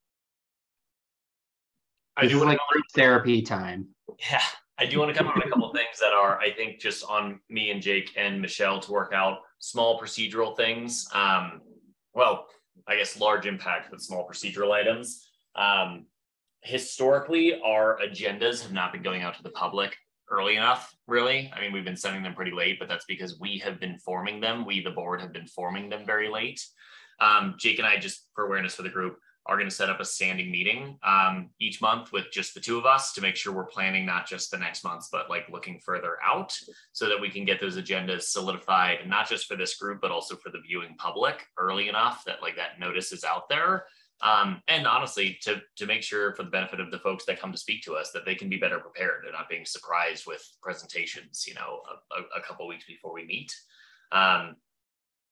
S1: I do
S2: like group therapy time.
S1: Yeah, I do want to come up with a couple things that are, I think, just on me and Jake and Michelle to work out small procedural things. Um, well, I guess large impact, but small procedural items. Um, historically, our agendas have not been going out to the public early enough, really. I mean, we've been sending them pretty late, but that's because we have been forming them. We, the board, have been forming them very late. Um, Jake and I, just for awareness for the group, are going to set up a standing meeting um, each month with just the two of us to make sure we're planning not just the next months, but like looking further out so that we can get those agendas solidified, not just for this group, but also for the viewing public early enough that like that notice is out there um, and honestly to to make sure for the benefit of the folks that come to speak to us that they can be better prepared. They're not being surprised with presentations you know a, a couple weeks before we meet. Um,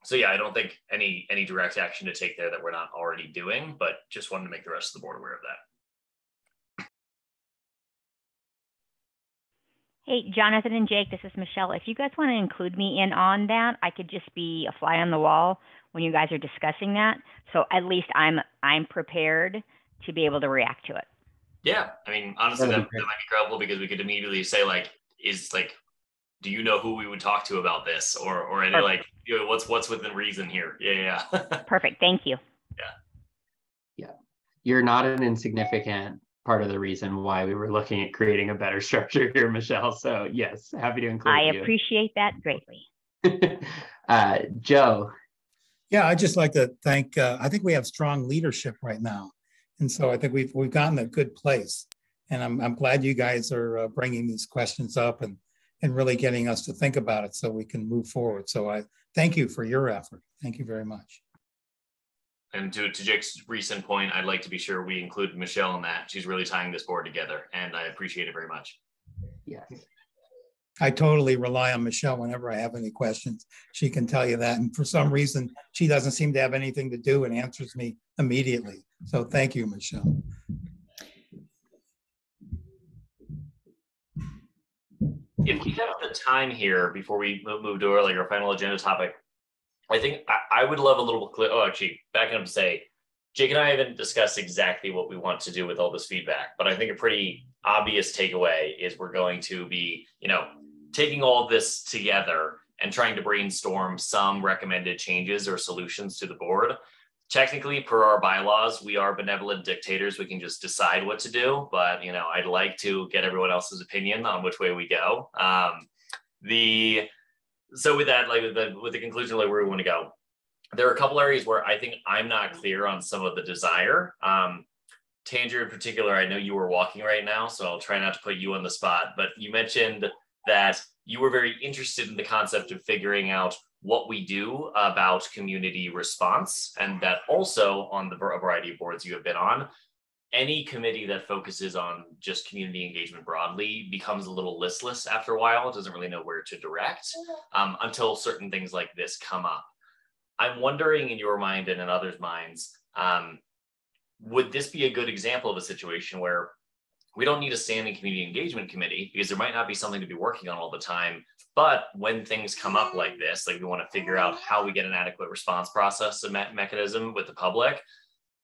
S1: so yeah i don't think any any direct action to take there that we're not already doing but just wanted to make the rest of the board aware of that.
S5: Hey, Jonathan and Jake, this is Michelle. If you guys want to include me in on that, I could just be a fly on the wall when you guys are discussing that. So at least I'm I'm prepared to be able to react to it.
S1: Yeah, I mean, honestly, that, that might be incredible because we could immediately say like, is like, do you know who we would talk to about this, or or any like, you know, what's what's within reason here? Yeah, yeah. [laughs]
S5: Perfect. Thank you.
S1: Yeah.
S2: Yeah, you're not an insignificant part of the reason why we were looking at creating a better [laughs] structure here, Michelle. So yes, happy to include
S5: I
S2: you.
S5: appreciate that greatly. [laughs]
S2: uh, Joe,
S15: yeah, I'd just like to thank, uh, I think we have strong leadership right now. And so I think we've, we've gotten a good place. And I'm, I'm glad you guys are uh, bringing these questions up and, and really getting us to think about it so we can move forward. So I thank you for your effort. Thank you very much.
S1: And to, to Jake's recent point, I'd like to be sure we include Michelle in that. She's really tying this board together, and I appreciate it very much.
S2: Yes.
S15: I totally rely on Michelle whenever I have any questions. She can tell you that. And for some reason, she doesn't seem to have anything to do and answers me immediately. So thank you, Michelle.
S1: If we have the time here before we move to our, like our final agenda topic, I think I, I would love a little clear. Oh, actually, backing up to say, Jake and I haven't discussed exactly what we want to do with all this feedback, but I think a pretty obvious takeaway is we're going to be, you know, taking all this together and trying to brainstorm some recommended changes or solutions to the board. Technically, per our bylaws, we are benevolent dictators. We can just decide what to do, but you know, I'd like to get everyone else's opinion on which way we go. Um, the so with that, like with the with the conclusion, like where we want to go, there are a couple areas where I think I'm not clear on some of the desire. Um, Tanger in particular, I know you were walking right now, so I'll try not to put you on the spot. But you mentioned that you were very interested in the concept of figuring out what we do about community response, and that also on the variety of boards you have been on, any committee that focuses on just community engagement broadly becomes a little listless after a while. It doesn't really know where to direct um, until certain things like this come up. I'm wondering in your mind and in others' minds, um, would this be a good example of a situation where we don't need a standing community engagement committee because there might not be something to be working on all the time. But when things come up like this, like we want to figure out how we get an adequate response process and me- mechanism with the public,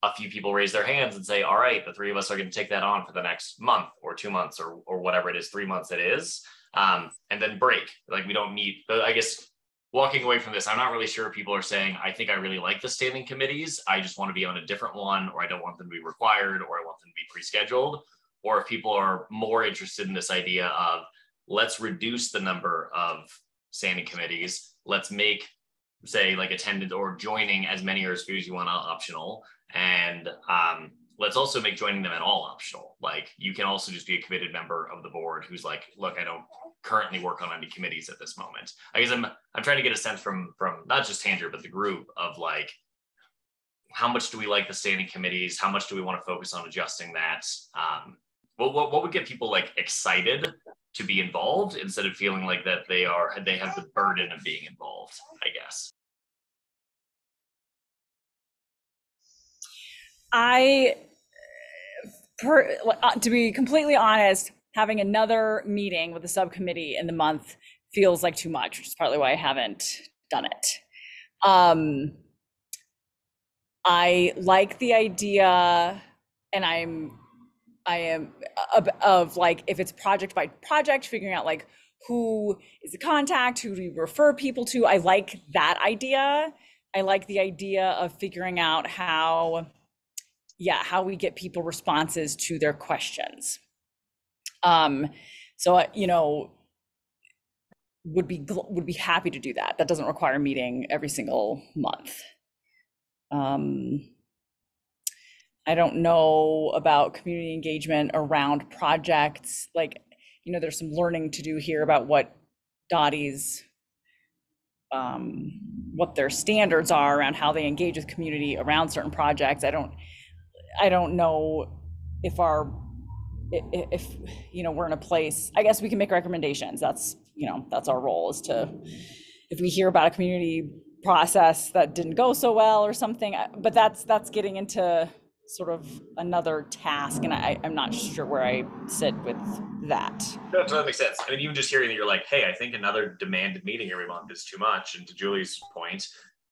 S1: a few people raise their hands and say, all right, the three of us are going to take that on for the next month or two months or, or whatever it is, three months it is, um, and then break. Like we don't need, I guess walking away from this, I'm not really sure people are saying, I think I really like the standing committees. I just want to be on a different one, or I don't want them to be required, or I want them to be pre scheduled. Or if people are more interested in this idea of let's reduce the number of standing committees, let's make, say, like attendance or joining as many or as few as you want optional. And um, let's also make joining them at all optional. Like you can also just be a committed member of the board who's like, look, I don't currently work on any committees at this moment. I guess I'm I'm trying to get a sense from from not just Tanger but the group of like how much do we like the standing committees? How much do we want to focus on adjusting that? Um, what, what, what would get people like excited to be involved instead of feeling like that they are they have the burden of being involved? I guess.
S11: I, per, uh, to be completely honest, having another meeting with the subcommittee in the month feels like too much, which is partly why I haven't done it. Um, I like the idea, and I'm, I am of, of like if it's project by project, figuring out like who is the contact, who do you refer people to. I like that idea. I like the idea of figuring out how, yeah, how we get people responses to their questions. Um, so uh, you know, would be would be happy to do that. That doesn't require meeting every single month. Um, I don't know about community engagement around projects. Like, you know, there's some learning to do here about what DOTI's, um, what their standards are around how they engage with community around certain projects. I don't, I don't know if our if you know we're in a place i guess we can make recommendations that's you know that's our role is to if we hear about a community process that didn't go so well or something but that's that's getting into sort of another task and I, i'm not sure where i sit with that
S1: no, that makes sense i mean even just hearing that you're like hey i think another demanded meeting every month is too much and to julie's point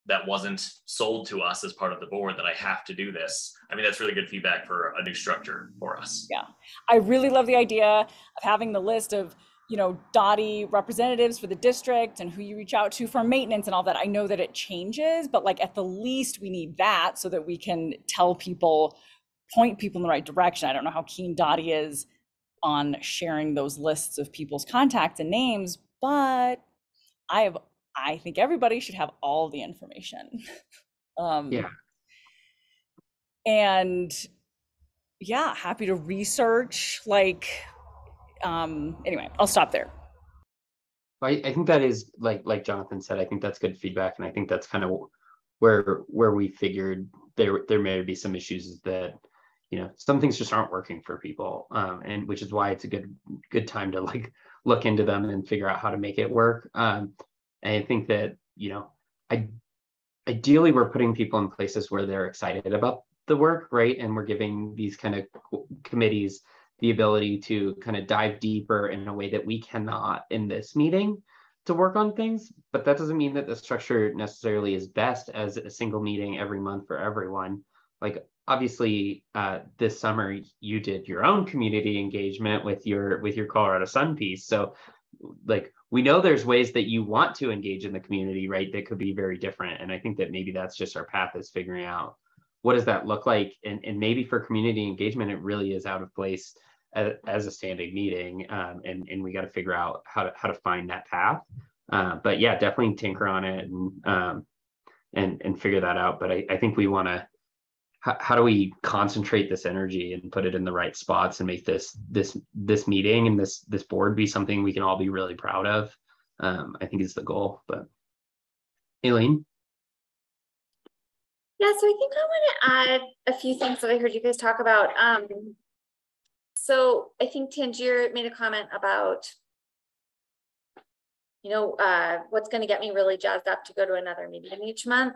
S1: that wasn't sold to us as part of the board that I have to do this. I mean, that's really good feedback for a new structure for us.
S11: Yeah. I really love the idea of having the list of, you know, DOTI representatives for the district and who you reach out to for maintenance and all that. I know that it changes, but like at the least we need that so that we can tell people, point people in the right direction. I don't know how keen DOTI is on sharing those lists of people's contacts and names, but I have I think everybody should have all the information. [laughs] um,
S2: yeah.
S11: And yeah, happy to research. Like, um, anyway, I'll stop there.
S2: I, I think that is like like Jonathan said. I think that's good feedback, and I think that's kind of where where we figured there there may be some issues that you know some things just aren't working for people, um, and which is why it's a good good time to like look into them and figure out how to make it work. Um, and I think that you know, I ideally we're putting people in places where they're excited about the work, right? And we're giving these kind of committees the ability to kind of dive deeper in a way that we cannot in this meeting to work on things. But that doesn't mean that the structure necessarily is best as a single meeting every month for everyone. Like obviously uh, this summer you did your own community engagement with your with your Colorado Sun piece. So like we know there's ways that you want to engage in the community, right? That could be very different. And I think that maybe that's just our path is figuring out what does that look like? And, and maybe for community engagement, it really is out of place as, a standing meeting. Um, and, and we got to figure out how to, how to find that path. Uh, but yeah, definitely tinker on it and, um, and, and figure that out. But I, I think we want to, how, how do we concentrate this energy and put it in the right spots and make this, this, this meeting and this, this board be something we can all be really proud of. Um, I think is the goal, but Aileen.
S20: Yeah, so I think I want to add a few things that I heard you guys talk about. Um, so I think Tangier made a comment about, you know, uh, what's going to get me really jazzed up to go to another meeting each month.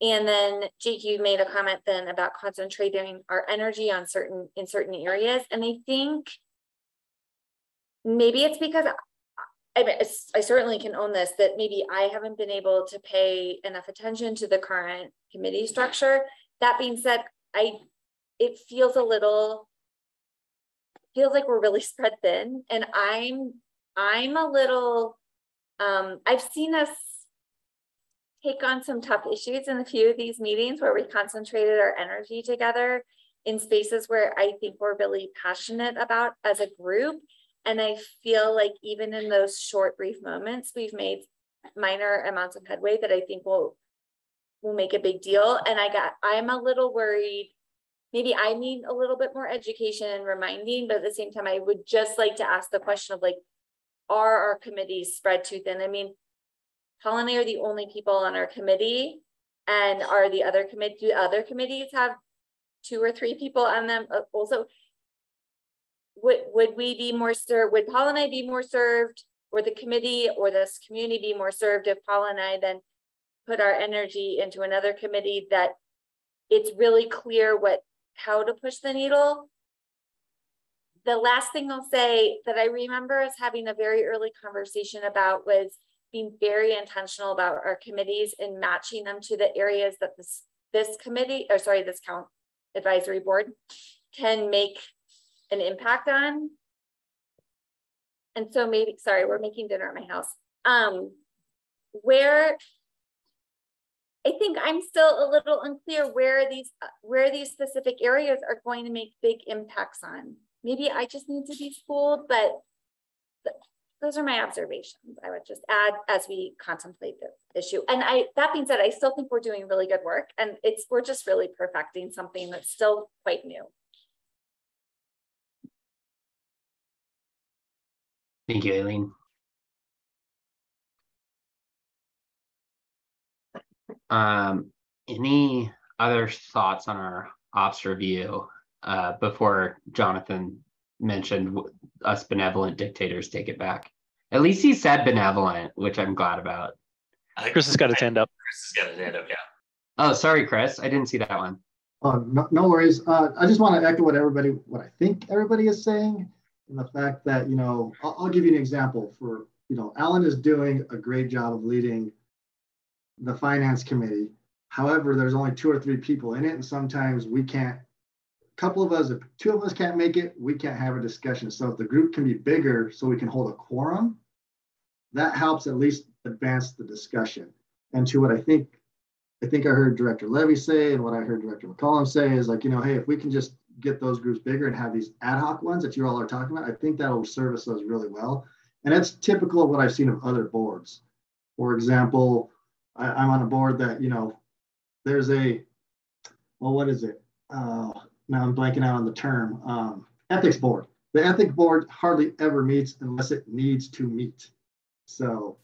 S20: And then Jake, you made a comment then about concentrating our energy on certain in certain areas. And I think maybe it's because I, mean, I certainly can own this that maybe I haven't been able to pay enough attention to the current committee structure. That being said, I it feels a little feels like we're really [laughs] spread thin, and I'm I'm a little. Um, I've seen us take on some tough issues in a few of these meetings where we concentrated our energy together in spaces where I think we're really passionate about as a group and I feel like even in those short, brief moments, we've made minor amounts of headway that I think will will make a big deal. And I got I'm a little worried. Maybe I need a little bit more education and reminding, but at the same time, I would just like to ask the question of like, are our committees spread too thin? I mean, Paul and I are the only people on our committee, and are the other committee do other committees have two or three people on them uh, also? would, would we be more served, would Paul and I be more served or the committee or this community be more served if Paul and I then put our energy into another committee that it's really clear what how to push the needle. The last thing I'll say that I remember us having a very early conversation about was being very intentional about our committees and matching them to the areas that this this committee or sorry this count advisory board can make an impact on. And so maybe, sorry, we're making dinner at my house. Um, where I think I'm still a little unclear where these uh, where these specific areas are going to make big impacts on. Maybe I just need to be schooled, but those are my observations. I would just add as we contemplate this issue. And I that being said, I still think we're doing really good work and it's we're just really perfecting something that's still quite new.
S2: Thank you, Aileen. Um, any other thoughts on our ops review uh, before Jonathan mentioned us benevolent dictators take it back? At least he said benevolent, which I'm glad about.
S17: Chris has got his hand up.
S1: Chris has got his hand up, yeah.
S2: Oh, sorry, Chris. I didn't see that one.
S21: Oh, no, no worries. Uh, I just want to echo what everybody, what I think everybody is saying and the fact that, you know, I'll, I'll give you an example for, you know, Alan is doing a great job of leading the finance committee. However, there's only two or three people in it, and sometimes we can't. A couple of us, if two of us can't make it, we can't have a discussion. So if the group can be bigger, so we can hold a quorum, that helps at least advance the discussion. And to what I think, I think I heard Director Levy say, and what I heard Director McCollum say is like, you know, hey, if we can just get those groups bigger and have these ad hoc ones that you all are talking about, I think that'll service those really well. And that's typical of what I've seen of other boards. For example, I, am on a board that, you know, there's a, well, what is it? Uh, now I'm blanking out on the term, um, ethics board. The ethics board hardly ever meets unless it needs to meet. So,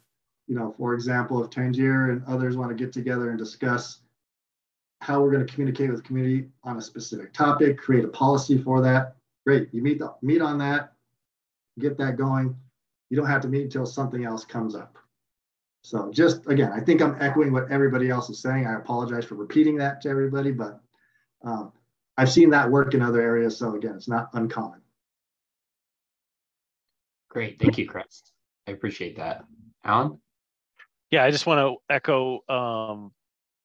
S21: you know, for example, if Tangier and others want to get together and discuss how we're going to communicate with the community on a specific topic, create a policy for that, great. You meet the, meet on that, get that going. You don't have to meet until something else comes up. So just again, I think I'm echoing what everybody else is saying. I apologize for repeating that to everybody, but um, I've seen that work in other areas. So again, it's not uncommon.
S2: Great. Thank you, Chris. I appreciate that. Alan?
S17: Yeah, I just want to echo um,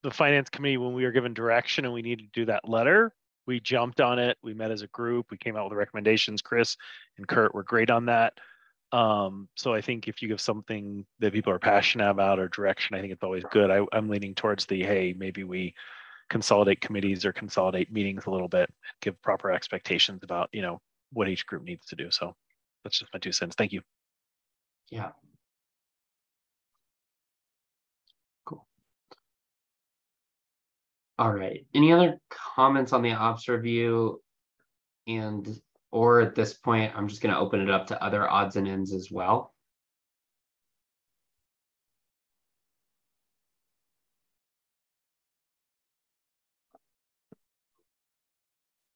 S17: the finance committee when we were given direction and we needed to do that letter. We jumped on it. We met as a group. We came out with the recommendations. Chris and Kurt were great on that. Um, so I think if you give something that people are passionate about or direction, I think it's always good. I, I'm leaning towards the hey, maybe we consolidate committees or consolidate meetings a little bit, give proper expectations about you know what each group needs to do. So that's just my two cents. Thank you.
S2: Yeah. Cool. All right. Any other comments on the ops review? And or at this point, I'm just going to open it up to other odds and ends as well.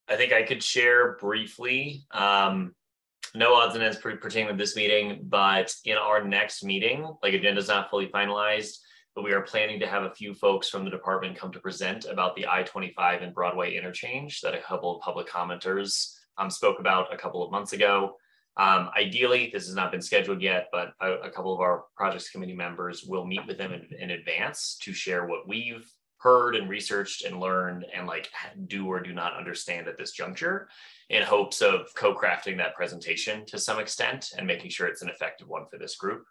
S1: I think I could share briefly. Um, no odds and ends pertaining to this meeting, but in our next meeting, like agenda is not fully finalized, but we are planning to have a few folks from the department come to present about the I-25 and Broadway interchange that a couple of public commenters um, spoke about a couple of months ago. Um, ideally, this has not been scheduled yet, but a, a, couple of our projects committee members will meet with them in, in advance to share what we've heard and researched and learned and like do or do not understand at this juncture in hopes of co-crafting that presentation to some extent and making sure it's an effective one for this group.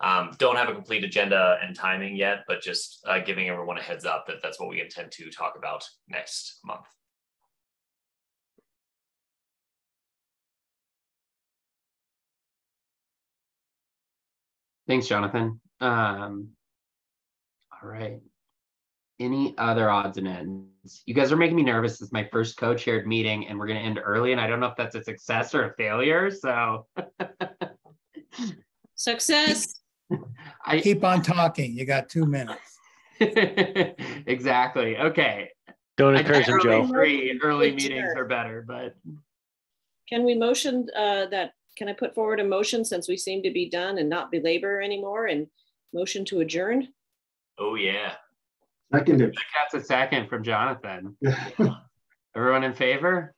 S1: Um, don't have a complete agenda and timing yet, but just uh, giving everyone a heads up that that's what we intend to talk about next month.
S2: Thanks, Jonathan. Um, all right any other odds and ends? You guys are making me nervous. This is my first co-chaired meeting and we're going to end early and I don't know if that's a success or a failure. So [laughs]
S10: success. [laughs]
S15: I keep on talking. You got two minutes. [laughs]
S2: exactly. Okay.
S17: Don't encourage him, Joe.
S2: Three early meetings are better, but
S10: can we motion uh, that? Can I put forward a motion since we seem to be done and not belabor anymore and motion to adjourn?
S1: Oh yeah.
S21: Seconded.
S2: That's a second from Jonathan. [laughs] Everyone in favor?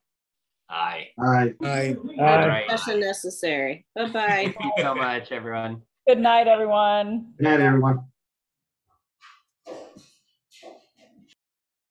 S1: Aye.
S21: Aye.
S15: Aye.
S2: All right.
S10: Discussion necessary. Bye bye.
S2: Thank you so much, everyone.
S11: Good night, everyone.
S21: Good night, everyone.